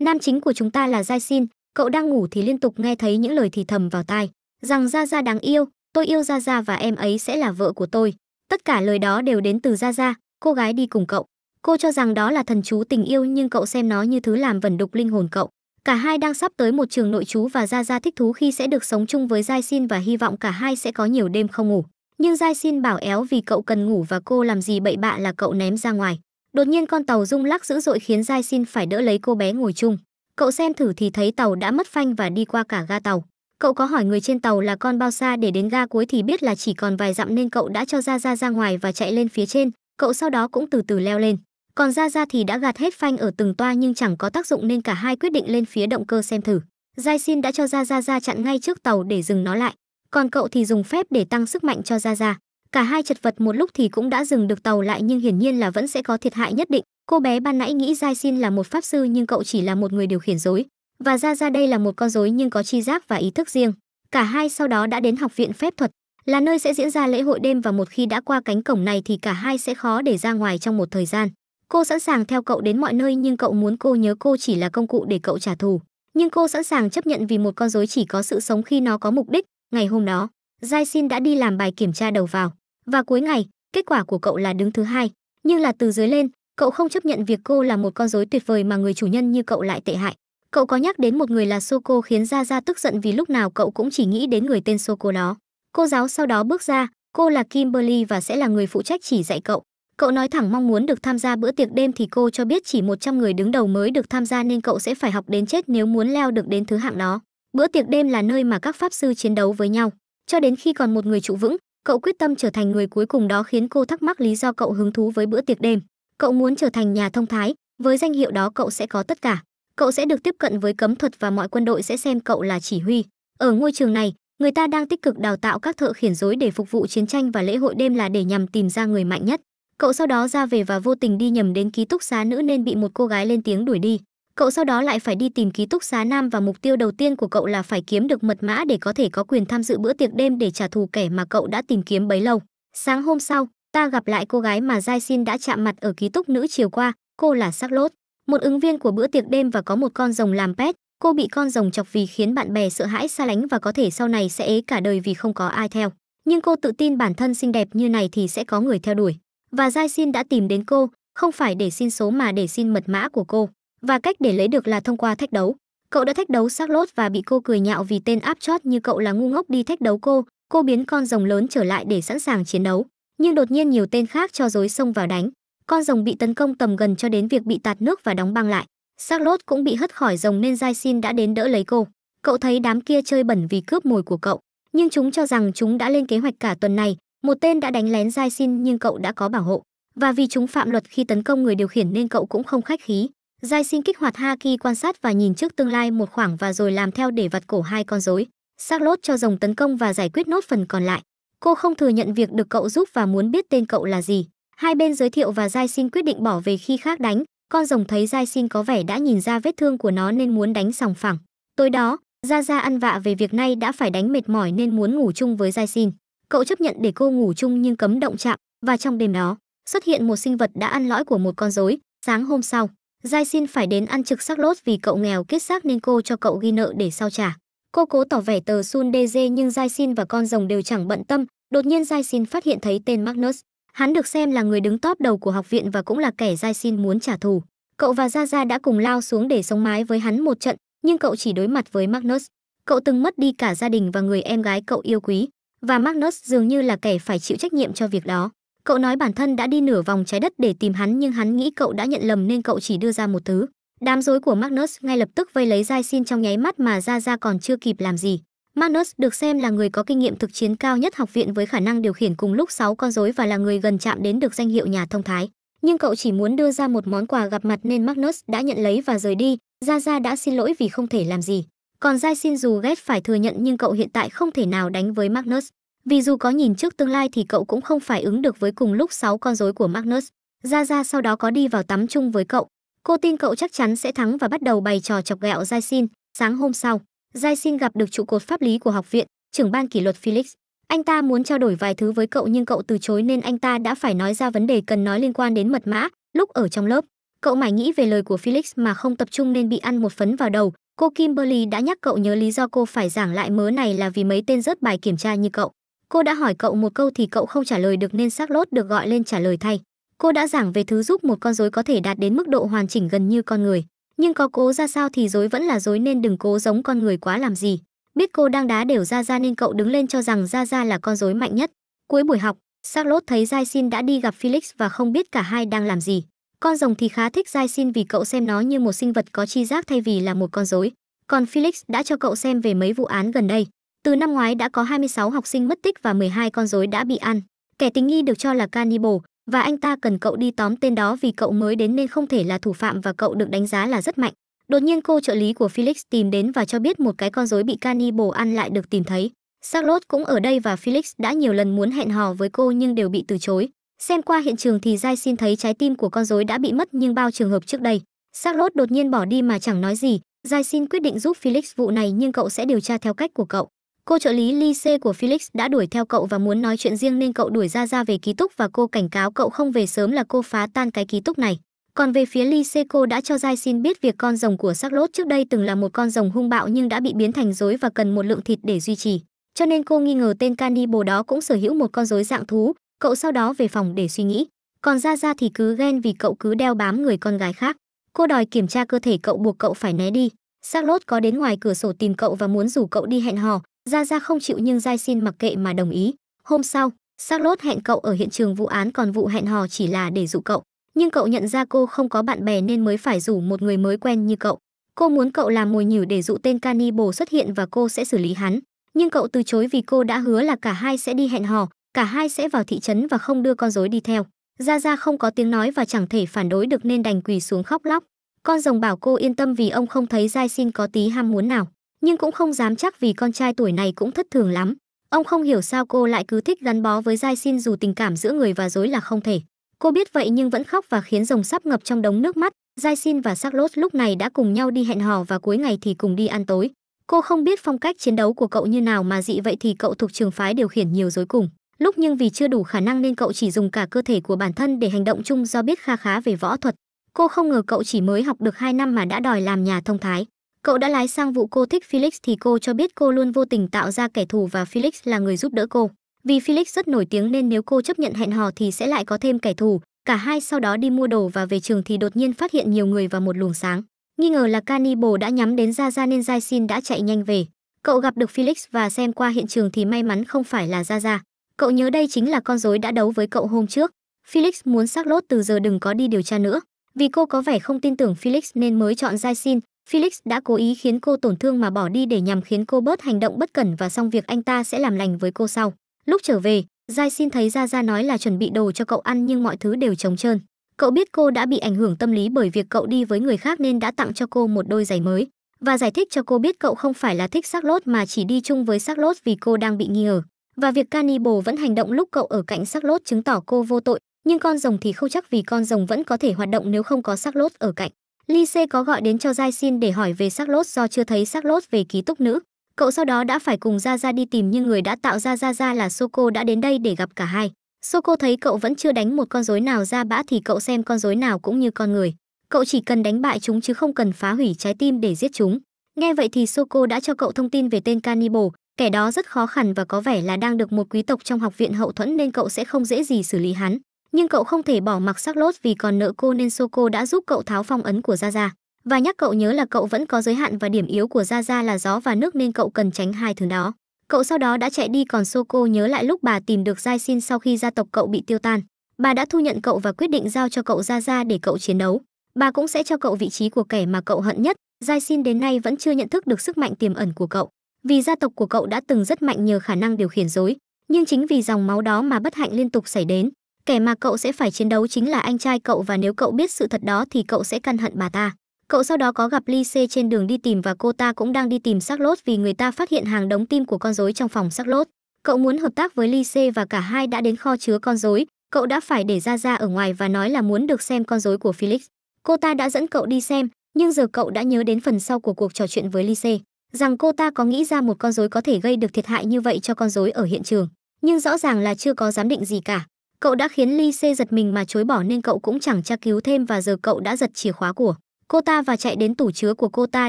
nam chính của chúng ta là Giai Xin, cậu đang ngủ thì liên tục nghe thấy những lời thì thầm vào tai, rằng Gia Gia đáng yêu, tôi yêu Gia Gia và em ấy sẽ là vợ của tôi. Tất cả lời đó đều đến từ Gia Gia, cô gái đi cùng cậu. Cô cho rằng đó là thần chú tình yêu nhưng cậu xem nó như thứ làm vẩn đục linh hồn cậu. Cả hai đang sắp tới một trường nội trú và Gia Gia thích thú khi sẽ được sống chung với Giai Xin và hy vọng cả hai sẽ có nhiều đêm không ngủ. Nhưng Giai Xin bảo éo vì cậu cần ngủ và cô làm gì bậy bạ là cậu ném ra ngoài. Đột nhiên con tàu rung lắc dữ dội khiến Giai Xin phải đỡ lấy cô bé ngồi chung. Cậu xem thử thì thấy tàu đã mất phanh và đi qua cả ga tàu. Cậu có hỏi người trên tàu là con bao xa để đến ga cuối thì biết là chỉ còn vài dặm nên cậu đã cho Ra Ra ra ngoài và chạy lên phía trên. Cậu sau đó cũng từ từ leo lên. Còn Ra Ra thì đã gạt hết phanh ở từng toa nhưng chẳng có tác dụng nên cả hai quyết định lên phía động cơ xem thử. Giai Xin đã cho Ra Ra ra chặn ngay trước tàu để dừng nó lại. Còn cậu thì dùng phép để tăng sức mạnh cho Ra Ra. Cả hai chật vật một lúc thì cũng đã dừng được tàu lại nhưng hiển nhiên là vẫn sẽ có thiệt hại nhất định. Cô bé ban nãy nghĩ Giai Xin là một pháp sư nhưng cậu chỉ là một người điều khiển rối. Và Gia Gia đây là một con rối nhưng có chi giác và ý thức riêng. Cả hai sau đó đã đến học viện phép thuật, là nơi sẽ diễn ra lễ hội đêm và một khi đã qua cánh cổng này thì cả hai sẽ khó để ra ngoài trong một thời gian. Cô sẵn sàng theo cậu đến mọi nơi nhưng cậu muốn cô nhớ cô chỉ là công cụ để cậu trả thù. Nhưng cô sẵn sàng chấp nhận vì một con rối chỉ có sự sống khi nó có mục đích. Ngày hôm đó, Giai Xin đã đi làm bài kiểm tra đầu vào. Và cuối ngày, kết quả của cậu là đứng thứ hai. Nhưng là từ dưới lên, cậu không chấp nhận việc cô là một con rối tuyệt vời mà người chủ nhân như cậu lại tệ hại. Cậu có nhắc đến một người là Soko khiến Gia Gia tức giận vì lúc nào cậu cũng chỉ nghĩ đến người tên Soko đó. Cô giáo sau đó bước ra, cô là Kimberly và sẽ là người phụ trách chỉ dạy cậu. Cậu nói thẳng mong muốn được tham gia bữa tiệc đêm thì cô cho biết chỉ 100 người đứng đầu mới được tham gia nên cậu sẽ phải học đến chết nếu muốn leo được đến thứ hạng đó. Bữa tiệc đêm là nơi mà các pháp sư chiến đấu với nhau. Cho đến khi còn một người trụ vững, cậu quyết tâm trở thành người cuối cùng đó khiến cô thắc mắc lý do cậu hứng thú với bữa tiệc đêm. Cậu muốn trở thành nhà thông thái, với danh hiệu đó cậu sẽ có tất cả. Cậu sẽ được tiếp cận với cấm thuật và mọi quân đội sẽ xem cậu là chỉ huy. Ở ngôi trường này, người ta đang tích cực đào tạo các thợ khiển rối để phục vụ chiến tranh và lễ hội đêm là để nhằm tìm ra người mạnh nhất. Cậu sau đó ra về và vô tình đi nhầm đến ký túc xá nữ nên bị một cô gái lên tiếng đuổi đi. Cậu sau đó lại phải đi tìm ký túc xá nam và mục tiêu đầu tiên của cậu là phải kiếm được mật mã để có thể có quyền tham dự bữa tiệc đêm để trả thù kẻ mà cậu đã tìm kiếm bấy lâu. Sáng hôm sau, ta gặp lại cô gái mà Giai Xin đã chạm mặt ở ký túc nữ chiều qua, cô là Sắc Lốt, một ứng viên của bữa tiệc đêm và có một con rồng làm pet. Cô bị con rồng chọc vì khiến bạn bè sợ hãi xa lánh và có thể sau này sẽ ế cả đời vì không có ai theo. Nhưng cô tự tin bản thân xinh đẹp như này thì sẽ có người theo đuổi. Và Giai Xin đã tìm đến cô, không phải để xin số mà để xin mật mã của cô. Và cách để lấy được là thông qua thách đấu. Cậu đã thách đấu Charlotte và bị cô cười nhạo vì tên áp chót như cậu là ngu ngốc đi thách đấu cô. Cô biến con rồng lớn trở lại để sẵn sàng chiến đấu. Nhưng đột nhiên nhiều tên khác cho dối xông vào đánh. Con rồng bị tấn công tầm gần cho đến việc bị tạt nước và đóng băng lại. Charlotte cũng bị hất khỏi rồng nên Jai Xin đã đến đỡ lấy cô. Cậu thấy đám kia chơi bẩn vì cướp mồi của cậu. Nhưng chúng cho rằng chúng đã lên kế hoạch cả tuần này, một tên đã đánh lén Jai Xin nhưng cậu đã có bảo hộ. Và vì chúng phạm luật khi tấn công người điều khiển nên cậu cũng không khách khí. Giai Xin kích hoạt Haki quan sát và nhìn trước tương lai một khoảng và rồi làm theo để vặt cổ hai con rối. Xác lốt cho rồng tấn công và giải quyết nốt phần còn lại. Cô không thừa nhận việc được cậu giúp và muốn biết tên cậu là gì. Hai bên giới thiệu và Giai Xin quyết định bỏ về khi khác đánh. Con rồng thấy Giai Xin có vẻ đã nhìn ra vết thương của nó nên muốn đánh sòng phẳng. Tối đó, Gia Gia ăn vạ về việc nay đã phải đánh mệt mỏi nên muốn ngủ chung với Giai Xin. Cậu chấp nhận để cô ngủ chung nhưng cấm động chạm, và trong đêm đó, xuất hiện một sinh vật đã ăn lõi của một con rối. Sáng hôm sau, Giai xin phải đến ăn trực xác lốt vì cậu nghèo kết xác nên cô cho cậu ghi nợ để sao trả. Cô cố tỏ vẻ tờ Sun DZ nhưng Giai xin và con rồng đều chẳng bận tâm. Đột nhiên Giai xin phát hiện thấy tên Magnus. Hắn được xem là người đứng top đầu của học viện và cũng là kẻ Giai xin muốn trả thù. Cậu và Gia Gia đã cùng lao xuống để sống mái với hắn một trận, nhưng cậu chỉ đối mặt với Magnus. Cậu từng mất đi cả gia đình và người em gái cậu yêu quý, và Magnus dường như là kẻ phải chịu trách nhiệm cho việc đó. Cậu nói bản thân đã đi nửa vòng trái đất để tìm hắn, nhưng hắn nghĩ cậu đã nhận lầm nên cậu chỉ đưa ra một thứ. Đám rối của Magnus ngay lập tức vây lấy Giai Xin trong nháy mắt mà Ra Ra còn chưa kịp làm gì. Magnus được xem là người có kinh nghiệm thực chiến cao nhất học viện với khả năng điều khiển cùng lúc 6 con rối và là người gần chạm đến được danh hiệu nhà thông thái. Nhưng cậu chỉ muốn đưa ra một món quà gặp mặt nên Magnus đã nhận lấy và rời đi. Ra Ra đã xin lỗi vì không thể làm gì. Còn Giai Xin dù ghét phải thừa nhận nhưng cậu hiện tại không thể nào đánh với Magnus. Vì dù có nhìn trước tương lai thì cậu cũng không phải ứng được với cùng lúc 6 con rối của Magnus. Gia Gia sau đó có đi vào tắm chung với cậu. Cô tin cậu chắc chắn sẽ thắng và bắt đầu bày trò chọc ghẹo Jai Xin. Sáng hôm sau, Jai Xin gặp được trụ cột pháp lý của học viện, trưởng ban kỷ luật Felix. Anh ta muốn trao đổi vài thứ với cậu nhưng cậu từ chối nên anh ta đã phải nói ra vấn đề cần nói liên quan đến mật mã. Lúc ở trong lớp, Cậu mải nghĩ về lời của Felix mà không tập trung nên bị ăn một phấn vào đầu. Cô Kimberly đã nhắc cậu nhớ lý do cô phải giảng lại mớ này là vì mấy tên rớt bài kiểm tra như cậu. Cô đã hỏi cậu một câu thì cậu không trả lời được nên xác lốt được gọi lên trả lời thay. Cô đã giảng về thứ giúp một con rối có thể đạt đến mức độ hoàn chỉnh gần như con người. Nhưng có cố ra sao thì rối vẫn là rối nên đừng cố giống con người quá làm gì. Biết cô đang đá đều ra ra nên cậu đứng lên cho rằng ra ra là con rối mạnh nhất. Cuối buổi học, Charlotte thấy Giai Xin đã đi gặp Felix và không biết cả hai đang làm gì. Con rồng thì khá thích Giai Xin vì cậu xem nó như một sinh vật có chi giác thay vì là một con rối. Còn Felix đã cho cậu xem về mấy vụ án gần đây. Từ năm ngoái đã có 26 học sinh mất tích và 12 con rối đã bị ăn. Kẻ tình nghi được cho là cannibal, và anh ta cần cậu đi tóm tên đó vì cậu mới đến nên không thể là thủ phạm và cậu được đánh giá là rất mạnh. Đột nhiên cô trợ lý của Felix tìm đến và cho biết một cái con rối bị cannibal ăn lại được tìm thấy. Charlotte cũng ở đây và Felix đã nhiều lần muốn hẹn hò với cô nhưng đều bị từ chối. Xem qua hiện trường thì Giai xin thấy trái tim của con rối đã bị mất nhưng bao trường hợp trước đây. Charlotte đột nhiên bỏ đi mà chẳng nói gì. Giai xin quyết định giúp Felix vụ này nhưng cậu sẽ điều tra theo cách của cậu. Cô trợ lý Lise của Felix đã đuổi theo cậu và muốn nói chuyện riêng nên cậu đuổi ra ra về ký túc và cô cảnh cáo cậu không về sớm là cô phá tan cái ký túc này. Còn về phía Lise cô đã cho Giai xin biết việc con rồng của Charlotte trước đây từng là một con rồng hung bạo nhưng đã bị biến thành rối và cần một lượng thịt để duy trì. Cho nên cô nghi ngờ tên cannibal đó cũng sở hữu một con rối dạng thú, cậu sau đó về phòng để suy nghĩ. Còn ra ra thì cứ ghen vì cậu cứ đeo bám người con gái khác. Cô đòi kiểm tra cơ thể cậu buộc cậu phải né đi. Charlotte có đến ngoài cửa sổ tìm cậu và muốn rủ cậu đi hẹn hò, ra ra không chịu nhưng Giai xin mặc kệ mà đồng ý. Hôm sau, Charlotte hẹn cậu ở hiện trường vụ án còn vụ hẹn hò chỉ là để dụ cậu. Nhưng cậu nhận ra cô không có bạn bè nên mới phải rủ một người mới quen như cậu. Cô muốn cậu làm mồi nhử để dụ tên cannibal xuất hiện và cô sẽ xử lý hắn. Nhưng cậu từ chối vì cô đã hứa là cả hai sẽ đi hẹn hò, cả hai sẽ vào thị trấn và không đưa con rối đi theo. Gia Gia không có tiếng nói và chẳng thể phản đối được nên đành quỳ xuống khóc lóc. Con rồng bảo cô yên tâm vì ông không thấy Giai Xin có tí ham muốn nào nhưng cũng không dám chắc vì con trai tuổi này cũng thất thường lắm. Ông không hiểu sao cô lại cứ thích gắn bó với Giai Xin dù tình cảm giữa người và dối là không thể. Cô biết vậy nhưng vẫn khóc và khiến rồng sắp ngập trong đống nước mắt. Giai Xin và Charlotte lúc này đã cùng nhau đi hẹn hò và cuối ngày thì cùng đi ăn tối. Cô không biết phong cách chiến đấu của cậu như nào mà dị vậy thì cậu thuộc trường phái điều khiển nhiều dối cùng. Lúc nhưng vì chưa đủ khả năng nên cậu chỉ dùng cả cơ thể của bản thân để hành động chung do biết kha khá về võ thuật. Cô không ngờ cậu chỉ mới học được 2 năm mà đã đòi làm nhà thông thái. Cậu đã lái sang vụ cô thích Felix thì cô cho biết cô luôn vô tình tạo ra kẻ thù và Felix là người giúp đỡ cô. Vì Felix rất nổi tiếng nên nếu cô chấp nhận hẹn hò thì sẽ lại có thêm kẻ thù. Cả hai sau đó đi mua đồ và về trường thì đột nhiên phát hiện nhiều người và một luồng sáng. Nghi ngờ là cannibal đã nhắm đến Gia Gia nên Jai Xin đã chạy nhanh về. Cậu gặp được Felix và xem qua hiện trường thì may mắn không phải là Gia Gia. Cậu nhớ đây chính là con rối đã đấu với cậu hôm trước. Felix muốn xác lốt từ giờ đừng có đi điều tra nữa. Vì cô có vẻ không tin tưởng Felix nên mới chọn Jai Xin, Felix đã cố ý khiến cô tổn thương mà bỏ đi để nhằm khiến cô bớt hành động bất cẩn và xong việc anh ta sẽ làm lành với cô sau. Lúc trở về, Giai xin thấy Gia Gia nói là chuẩn bị đồ cho cậu ăn nhưng mọi thứ đều trống trơn. Cậu biết cô đã bị ảnh hưởng tâm lý bởi việc cậu đi với người khác nên đã tặng cho cô một đôi giày mới và giải thích cho cô biết cậu không phải là thích xác lốt mà chỉ đi chung với xác lốt vì cô đang bị nghi ngờ. Và việc cannibal vẫn hành động lúc cậu ở cạnh xác lốt chứng tỏ cô vô tội, nhưng con rồng thì không chắc vì con rồng vẫn có thể hoạt động nếu không có xác lốt ở cạnh. Ly C có gọi đến cho Giai Xin để hỏi về xác lốt do chưa thấy xác lốt về ký túc nữ. Cậu sau đó đã phải cùng Gia Gia đi tìm nhưng người đã tạo ra Gia Gia là Soko đã đến đây để gặp cả hai. Soko thấy cậu vẫn chưa đánh một con rối nào ra bã thì cậu xem con rối nào cũng như con người. Cậu chỉ cần đánh bại chúng chứ không cần phá hủy trái tim để giết chúng. Nghe vậy thì Soko đã cho cậu thông tin về tên cannibal, kẻ đó rất khó khăn và có vẻ là đang được một quý tộc trong học viện hậu thuẫn nên cậu sẽ không dễ gì xử lý hắn nhưng cậu không thể bỏ mặc sắc lốt vì còn nợ cô nên Soko đã giúp cậu tháo phong ấn của Gia Gia và nhắc cậu nhớ là cậu vẫn có giới hạn và điểm yếu của Gia Gia là gió và nước nên cậu cần tránh hai thứ đó. Cậu sau đó đã chạy đi còn Soko nhớ lại lúc bà tìm được Giai Xin sau khi gia tộc cậu bị tiêu tan. Bà đã thu nhận cậu và quyết định giao cho cậu Gia Gia để cậu chiến đấu. Bà cũng sẽ cho cậu vị trí của kẻ mà cậu hận nhất. Giai Xin đến nay vẫn chưa nhận thức được sức mạnh tiềm ẩn của cậu. Vì gia tộc của cậu đã từng rất mạnh nhờ khả năng điều khiển dối, nhưng chính vì dòng máu đó mà bất hạnh liên tục xảy đến, Kẻ mà cậu sẽ phải chiến đấu chính là anh trai cậu và nếu cậu biết sự thật đó thì cậu sẽ căn hận bà ta. Cậu sau đó có gặp Ly C trên đường đi tìm và cô ta cũng đang đi tìm xác lốt vì người ta phát hiện hàng đống tim của con rối trong phòng xác lốt. Cậu muốn hợp tác với Ly C và cả hai đã đến kho chứa con rối. Cậu đã phải để ra ra ở ngoài và nói là muốn được xem con rối của Felix. Cô ta đã dẫn cậu đi xem, nhưng giờ cậu đã nhớ đến phần sau của cuộc trò chuyện với Ly C, rằng cô ta có nghĩ ra một con rối có thể gây được thiệt hại như vậy cho con rối ở hiện trường. Nhưng rõ ràng là chưa có giám định gì cả. Cậu đã khiến Ly C giật mình mà chối bỏ nên cậu cũng chẳng tra cứu thêm và giờ cậu đã giật chìa khóa của cô ta và chạy đến tủ chứa của cô ta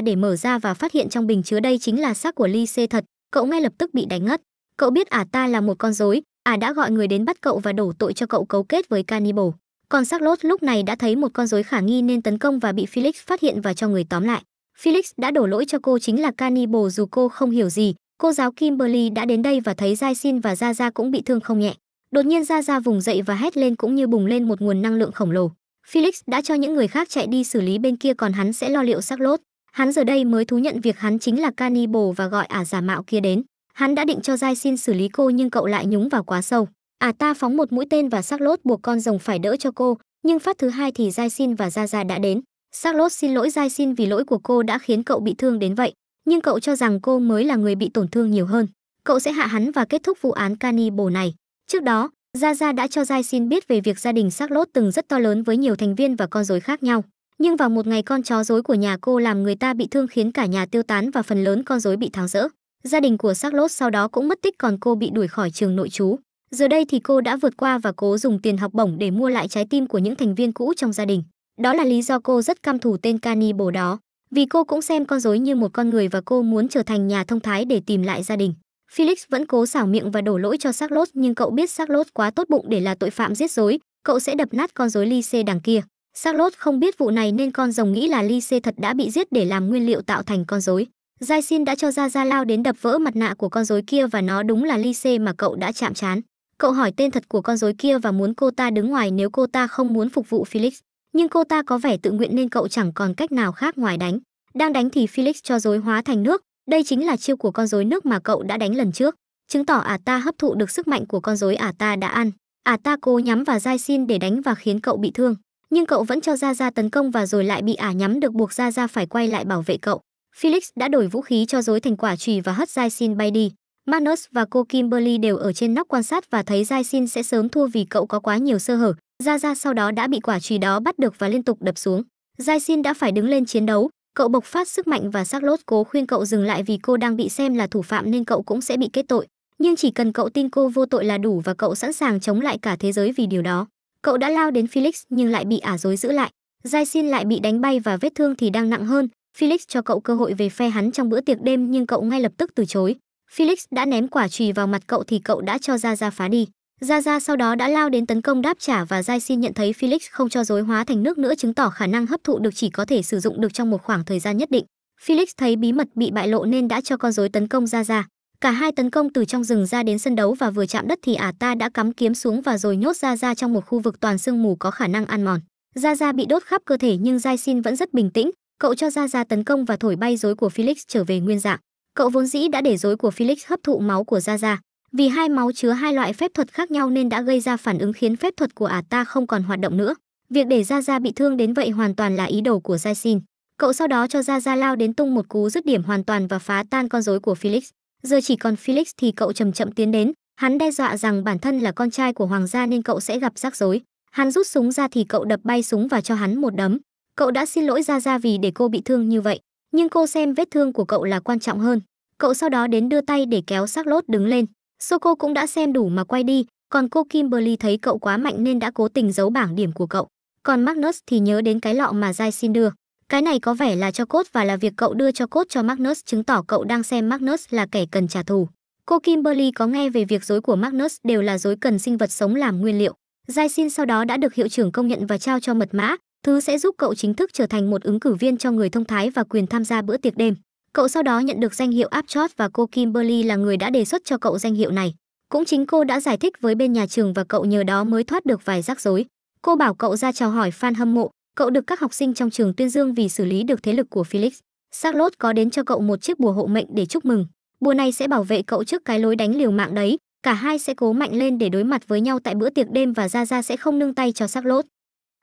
để mở ra và phát hiện trong bình chứa đây chính là xác của Ly C thật. Cậu ngay lập tức bị đánh ngất. Cậu biết ả ta là một con rối, ả đã gọi người đến bắt cậu và đổ tội cho cậu cấu kết với cannibal. Còn xác lốt lúc này đã thấy một con rối khả nghi nên tấn công và bị Felix phát hiện và cho người tóm lại. Felix đã đổ lỗi cho cô chính là cannibal dù cô không hiểu gì. Cô giáo Kimberly đã đến đây và thấy Jaisin và Zaza cũng bị thương không nhẹ. Đột nhiên Ra Ra vùng dậy và hét lên cũng như bùng lên một nguồn năng lượng khổng lồ. Felix đã cho những người khác chạy đi xử lý bên kia còn hắn sẽ lo liệu xác lốt. Hắn giờ đây mới thú nhận việc hắn chính là cannibal và gọi ả giả mạo kia đến. Hắn đã định cho Jaisin xử lý cô nhưng cậu lại nhúng vào quá sâu. Ả ta phóng một mũi tên và xác lốt buộc con rồng phải đỡ cho cô, nhưng phát thứ hai thì Jaisin và Zaza đã đến. Xác lốt xin lỗi Jaisin vì lỗi của cô đã khiến cậu bị thương đến vậy, nhưng cậu cho rằng cô mới là người bị tổn thương nhiều hơn. Cậu sẽ hạ hắn và kết thúc vụ án cannibal này. Trước đó, Zaza đã cho Jaisin biết về việc gia đình xác lốt từng rất to lớn với nhiều thành viên và con rối khác nhau. Nhưng vào một ngày con chó rối của nhà cô làm người ta bị thương khiến cả nhà tiêu tán và phần lớn con rối bị tháo rỡ. Gia đình của xác lốt sau đó cũng mất tích còn cô bị đuổi khỏi trường nội trú. Giờ đây thì cô đã vượt qua và cố dùng tiền học bổng để mua lại trái tim của những thành viên cũ trong gia đình. Đó là lý do cô rất căm thù tên cannibal đó, vì cô cũng xem con rối như một con người và cô muốn trở thành nhà thông thái để tìm lại gia đình. Felix vẫn cố xảo miệng và đổ lỗi cho xác nhưng cậu biết xác quá tốt bụng để là tội phạm giết rối, cậu sẽ đập nát con rối Lyce đằng kia. Xác không biết vụ này nên con rồng nghĩ là Lyce thật đã bị giết để làm nguyên liệu tạo thành con rối. Jai Xin đã cho ra ra lao đến đập vỡ mặt nạ của con rối kia và nó đúng là Lyce mà cậu đã chạm trán. Cậu hỏi tên thật của con rối kia và muốn cô ta đứng ngoài nếu cô ta không muốn phục vụ Felix. Nhưng cô ta có vẻ tự nguyện nên cậu chẳng còn cách nào khác ngoài đánh. Đang đánh thì Felix cho rối hóa thành nước. Đây chính là chiêu của con rối nước mà cậu đã đánh lần trước. Chứng tỏ ả ta hấp thụ được sức mạnh của con rối ả ta đã ăn. Ả ta cố nhắm vào Giai Xin để đánh và khiến cậu bị thương. Nhưng cậu vẫn cho Ra Ra tấn công và rồi lại bị ả nhắm được buộc Ra Ra phải quay lại bảo vệ cậu. Felix đã đổi vũ khí cho rối thành quả chùy và hất Giai Xin bay đi. Magnus và cô Kimberly đều ở trên nóc quan sát và thấy Giai Sin sẽ sớm thua vì cậu có quá nhiều sơ hở. Ra Ra sau đó đã bị quả chùy đó bắt được và liên tục đập xuống. Giai Sin đã phải đứng lên chiến đấu. Cậu bộc phát sức mạnh và sắc lốt, cố khuyên cậu dừng lại vì cô đang bị xem là thủ phạm nên cậu cũng sẽ bị kết tội. Nhưng chỉ cần cậu tin cô vô tội là đủ và cậu sẵn sàng chống lại cả thế giới vì điều đó. Cậu đã lao đến Felix nhưng lại bị ả dối giữ lại. Jai Sin lại bị đánh bay và vết thương thì đang nặng hơn. Felix cho cậu cơ hội về phe hắn trong bữa tiệc đêm nhưng cậu ngay lập tức từ chối. Felix đã ném quả chùy vào mặt cậu thì cậu đã cho Ra Ra phá đi. Ra Ra sau đó đã lao đến tấn công đáp trả và Jai xin nhận thấy Felix không cho dối hóa thành nước nữa chứng tỏ khả năng hấp thụ được chỉ có thể sử dụng được trong một khoảng thời gian nhất định. Felix thấy bí mật bị bại lộ nên đã cho con rối tấn công Ra Ra. Cả hai tấn công từ trong rừng ra đến sân đấu và vừa chạm đất thì ả ta đã cắm kiếm xuống và rồi nhốt Ra Ra trong một khu vực toàn sương mù có khả năng ăn mòn. Ra Ra bị đốt khắp cơ thể nhưng Jai xin vẫn rất bình tĩnh, cậu cho Ra Ra tấn công và thổi bay rối của Felix trở về nguyên dạng. Cậu vốn dĩ đã để rối của Felix hấp thụ máu của Zaza, vì hai máu chứa hai loại phép thuật khác nhau nên đã gây ra phản ứng khiến phép thuật của ả ta không còn hoạt động nữa. Việc để Gia Gia bị thương đến vậy hoàn toàn là ý đồ của Giai Xin. Cậu sau đó cho Gia Gia lao đến tung một cú dứt điểm hoàn toàn và phá tan con rối của Felix. Giờ chỉ còn Felix thì cậu chậm chậm tiến đến, hắn đe dọa rằng bản thân là con trai của hoàng gia nên cậu sẽ gặp rắc rối. Hắn rút súng ra thì cậu đập bay súng và cho hắn một đấm. Cậu đã xin lỗi Gia Gia vì để cô bị thương như vậy nhưng cô xem vết thương của cậu là quan trọng hơn. Cậu sau đó đến đưa tay để kéo xác lốt đứng lên. Soko cũng đã xem đủ mà quay đi, còn cô Kimberly thấy cậu quá mạnh nên đã cố tình giấu bảng điểm của cậu. Còn Magnus thì nhớ đến cái lọ mà Jai xin đưa. Cái này có vẻ là cho cốt và là việc cậu đưa cho cốt cho Magnus chứng tỏ cậu đang xem Magnus là kẻ cần trả thù. Cô Kimberly có nghe về việc dối của Magnus đều là dối cần sinh vật sống làm nguyên liệu. Jai xin sau đó đã được hiệu trưởng công nhận và trao cho mật mã, Thứ sẽ giúp cậu chính thức trở thành một ứng cử viên cho người thông thái và quyền tham gia bữa tiệc đêm. Cậu sau đó nhận được danh hiệu Upchot và cô Kimberly là người đã đề xuất cho cậu danh hiệu này. Cũng chính cô đã giải thích với bên nhà trường và cậu nhờ đó mới thoát được vài rắc rối. Cô bảo cậu ra chào hỏi fan hâm mộ, cậu được các học sinh trong trường tuyên dương vì xử lý được thế lực của Felix. Charlotte có đến cho cậu một chiếc bùa hộ mệnh để chúc mừng. Bùa này sẽ bảo vệ cậu trước cái lối đánh liều mạng đấy. Cả hai sẽ cố mạnh lên để đối mặt với nhau tại bữa tiệc đêm và Ra Ra sẽ không nương tay cho Charlotte.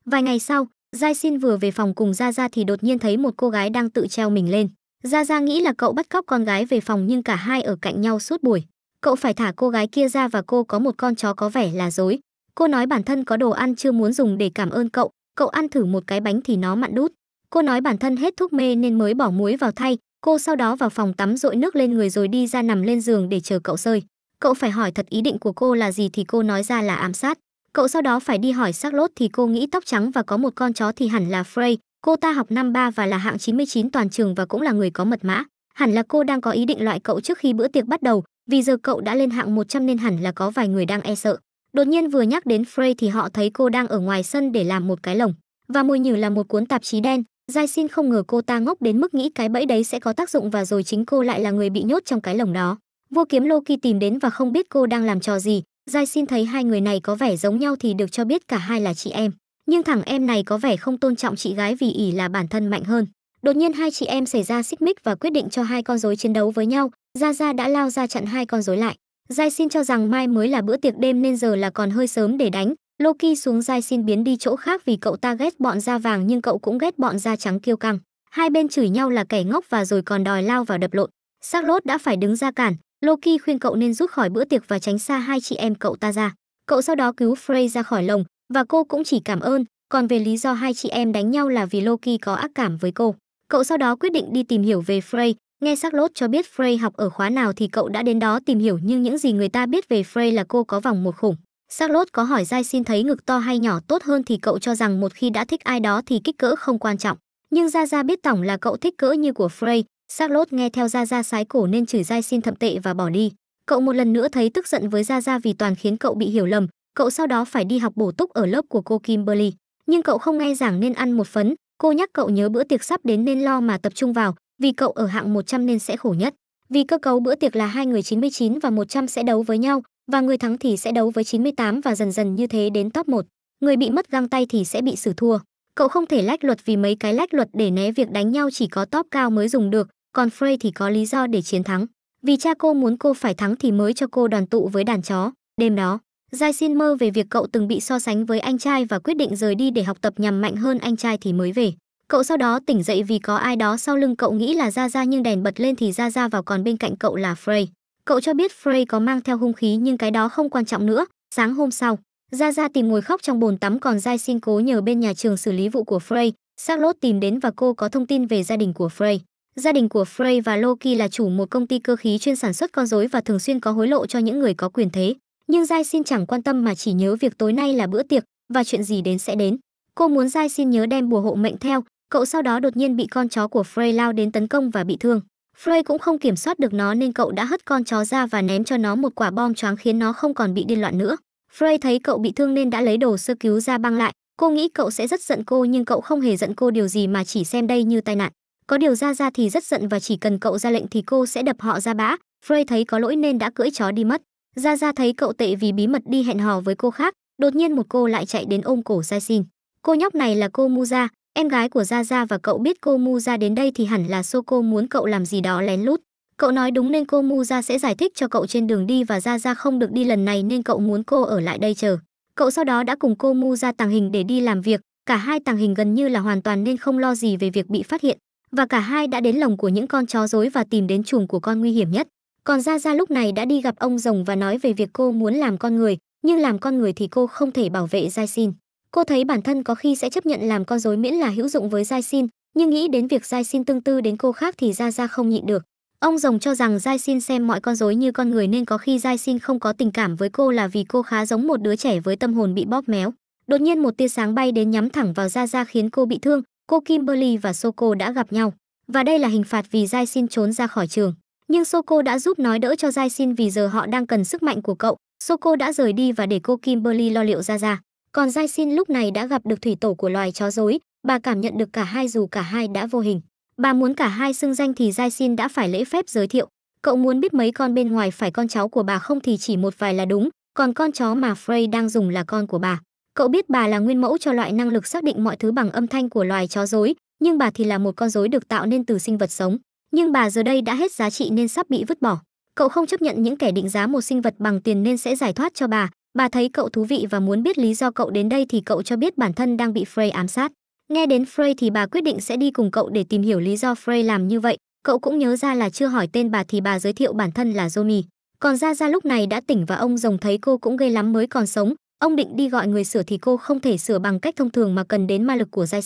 Vài ngày sau, Jai Xin vừa về phòng cùng Gia Gia thì đột nhiên thấy một cô gái đang tự treo mình lên. Gia Gia nghĩ là cậu bắt cóc con gái về phòng nhưng cả hai ở cạnh nhau suốt buổi. Cậu phải thả cô gái kia ra và cô có một con chó có vẻ là dối. Cô nói bản thân có đồ ăn chưa muốn dùng để cảm ơn cậu, cậu ăn thử một cái bánh thì nó mặn đút. Cô nói bản thân hết thuốc mê nên mới bỏ muối vào thay, cô sau đó vào phòng tắm rội nước lên người rồi đi ra nằm lên giường để chờ cậu rơi. Cậu phải hỏi thật ý định của cô là gì thì cô nói ra là ám sát. Cậu sau đó phải đi hỏi xác lốt thì cô nghĩ tóc trắng và có một con chó thì hẳn là Frey, cô ta học năm 3 và là hạng 99 toàn trường và cũng là người có mật mã. Hẳn là cô đang có ý định loại cậu trước khi bữa tiệc bắt đầu, vì giờ cậu đã lên hạng 100 nên hẳn là có vài người đang e sợ. Đột nhiên vừa nhắc đến Frey thì họ thấy cô đang ở ngoài sân để làm một cái lồng, và mồi nhử là một cuốn tạp chí đen. Giai xin không ngờ cô ta ngốc đến mức nghĩ cái bẫy đấy sẽ có tác dụng và rồi chính cô lại là người bị nhốt trong cái lồng đó. Vua kiếm Loki tìm đến và không biết cô đang làm trò gì. Giai xin thấy hai người này có vẻ giống nhau thì được cho biết cả hai là chị em. Nhưng thằng em này có vẻ không tôn trọng chị gái vì ỷ là bản thân mạnh hơn. Đột nhiên hai chị em xảy ra xích mích và quyết định cho hai con rối chiến đấu với nhau. Gia Gia đã lao ra chặn hai con rối lại. Giai xin cho rằng mai mới là bữa tiệc đêm nên giờ là còn hơi sớm để đánh. Loki xuống Giai xin biến đi chỗ khác vì cậu ta ghét bọn da vàng nhưng cậu cũng ghét bọn da trắng kiêu căng. Hai bên chửi nhau là kẻ ngốc và rồi còn đòi lao vào đập lộn. Charlotte đã phải đứng ra cản, Loki khuyên cậu nên rút khỏi bữa tiệc và tránh xa hai chị em cậu ta ra. Cậu sau đó cứu Frey ra khỏi lồng và cô cũng chỉ cảm ơn, còn về lý do hai chị em đánh nhau là vì Loki có ác cảm với cô. Cậu sau đó quyết định đi tìm hiểu về Frey, nghe Charlotte cho biết Frey học ở khóa nào thì cậu đã đến đó tìm hiểu nhưng những gì người ta biết về Frey là cô có vòng một khủng. Charlotte có hỏi Giai xin thấy ngực to hay nhỏ tốt hơn thì cậu cho rằng một khi đã thích ai đó thì kích cỡ không quan trọng. Nhưng Gia Gia biết tổng là cậu thích cỡ như của Frey, Charlotte nghe theo Gia Gia sái cổ nên chửi Giai xin thậm tệ và bỏ đi. Cậu một lần nữa thấy tức giận với Gia Gia vì toàn khiến cậu bị hiểu lầm, cậu sau đó phải đi học bổ túc ở lớp của cô Kimberly. Nhưng cậu không nghe giảng nên ăn một phấn, cô nhắc cậu nhớ bữa tiệc sắp đến nên lo mà tập trung vào, vì cậu ở hạng 100 nên sẽ khổ nhất. Vì cơ cấu bữa tiệc là hai người 99 và 100 sẽ đấu với nhau, và người thắng thì sẽ đấu với 98 và dần dần như thế đến top 1. Người bị mất găng tay thì sẽ bị xử thua. Cậu không thể lách luật vì mấy cái lách luật để né việc đánh nhau chỉ có top cao mới dùng được, còn Frey thì có lý do để chiến thắng. Vì cha cô muốn cô phải thắng thì mới cho cô đoàn tụ với đàn chó. Đêm đó, Jai xin mơ về việc cậu từng bị so sánh với anh trai và quyết định rời đi để học tập nhằm mạnh hơn anh trai thì mới về. Cậu sau đó tỉnh dậy vì có ai đó sau lưng cậu nghĩ là Ra Ra nhưng đèn bật lên thì Ra Ra vào còn bên cạnh cậu là Frey. Cậu cho biết Frey có mang theo hung khí nhưng cái đó không quan trọng nữa. Sáng hôm sau, Ra Ra tìm ngồi khóc trong bồn tắm còn Jai xin cố nhờ bên nhà trường xử lý vụ của Frey. Charlotte tìm đến và cô có thông tin về gia đình của Frey. Gia đình của Frey và Loki là chủ một công ty cơ khí chuyên sản xuất con rối và thường xuyên có hối lộ cho những người có quyền thế. Nhưng Giai xin chẳng quan tâm mà chỉ nhớ việc tối nay là bữa tiệc và chuyện gì đến sẽ đến. Cô muốn Giai xin nhớ đem bùa hộ mệnh theo, cậu sau đó đột nhiên bị con chó của Frey lao đến tấn công và bị thương. Frey cũng không kiểm soát được nó nên cậu đã hất con chó ra và ném cho nó một quả bom choáng khiến nó không còn bị điên loạn nữa. Frey thấy cậu bị thương nên đã lấy đồ sơ cứu ra băng lại. Cô nghĩ cậu sẽ rất giận cô nhưng cậu không hề giận cô điều gì mà chỉ xem đây như tai nạn. Có điều ra ra thì rất giận và chỉ cần cậu ra lệnh thì cô sẽ đập họ ra bã. Frey thấy có lỗi nên đã cưỡi chó đi mất. Ra Ra thấy cậu tệ vì bí mật đi hẹn hò với cô khác, đột nhiên một cô lại chạy đến ôm cổ sai Xin. Cô nhóc này là cô Muza, em gái của Gia Gia và cậu biết cô Muza đến đây thì hẳn là Soko muốn cậu làm gì đó lén lút. Cậu nói đúng nên cô Muza sẽ giải thích cho cậu trên đường đi và Gia Gia không được đi lần này nên cậu muốn cô ở lại đây chờ. Cậu sau đó đã cùng cô Muza tàng hình để đi làm việc, cả hai tàng hình gần như là hoàn toàn nên không lo gì về việc bị phát hiện. Và cả hai đã đến lồng của những con chó dối và tìm đến chuồng của con nguy hiểm nhất. Còn Gia Gia lúc này đã đi gặp ông rồng và nói về việc cô muốn làm con người, nhưng làm con người thì cô không thể bảo vệ Giai Xin. Cô thấy bản thân có khi sẽ chấp nhận làm con rối miễn là hữu dụng với Giai Xin, nhưng nghĩ đến việc Giai Xin tương tư đến cô khác thì Gia Gia không nhịn được. Ông rồng cho rằng Giai Xin xem mọi con rối như con người nên có khi Giai Xin không có tình cảm với cô là vì cô khá giống một đứa trẻ với tâm hồn bị bóp méo. Đột nhiên một tia sáng bay đến nhắm thẳng vào Gia Gia khiến cô bị thương, cô Kimberly và Soko đã gặp nhau. Và đây là hình phạt vì Giai Xin trốn ra khỏi trường nhưng Soko đã giúp nói đỡ cho Jai Sin vì giờ họ đang cần sức mạnh của cậu. Soko đã rời đi và để cô Kimberly lo liệu ra ra. Còn Jai Sin lúc này đã gặp được thủy tổ của loài chó rối, bà cảm nhận được cả hai dù cả hai đã vô hình. Bà muốn cả hai xưng danh thì Jai Sin đã phải lễ phép giới thiệu. Cậu muốn biết mấy con bên ngoài phải con cháu của bà không thì chỉ một vài là đúng, còn con chó mà Frey đang dùng là con của bà. Cậu biết bà là nguyên mẫu cho loại năng lực xác định mọi thứ bằng âm thanh của loài chó rối, nhưng bà thì là một con rối được tạo nên từ sinh vật sống nhưng bà giờ đây đã hết giá trị nên sắp bị vứt bỏ. Cậu không chấp nhận những kẻ định giá một sinh vật bằng tiền nên sẽ giải thoát cho bà. Bà thấy cậu thú vị và muốn biết lý do cậu đến đây thì cậu cho biết bản thân đang bị Frey ám sát. Nghe đến Frey thì bà quyết định sẽ đi cùng cậu để tìm hiểu lý do Frey làm như vậy. Cậu cũng nhớ ra là chưa hỏi tên bà thì bà giới thiệu bản thân là Zomi. Còn Ra Ra lúc này đã tỉnh và ông rồng thấy cô cũng gây lắm mới còn sống. Ông định đi gọi người sửa thì cô không thể sửa bằng cách thông thường mà cần đến ma lực của Giai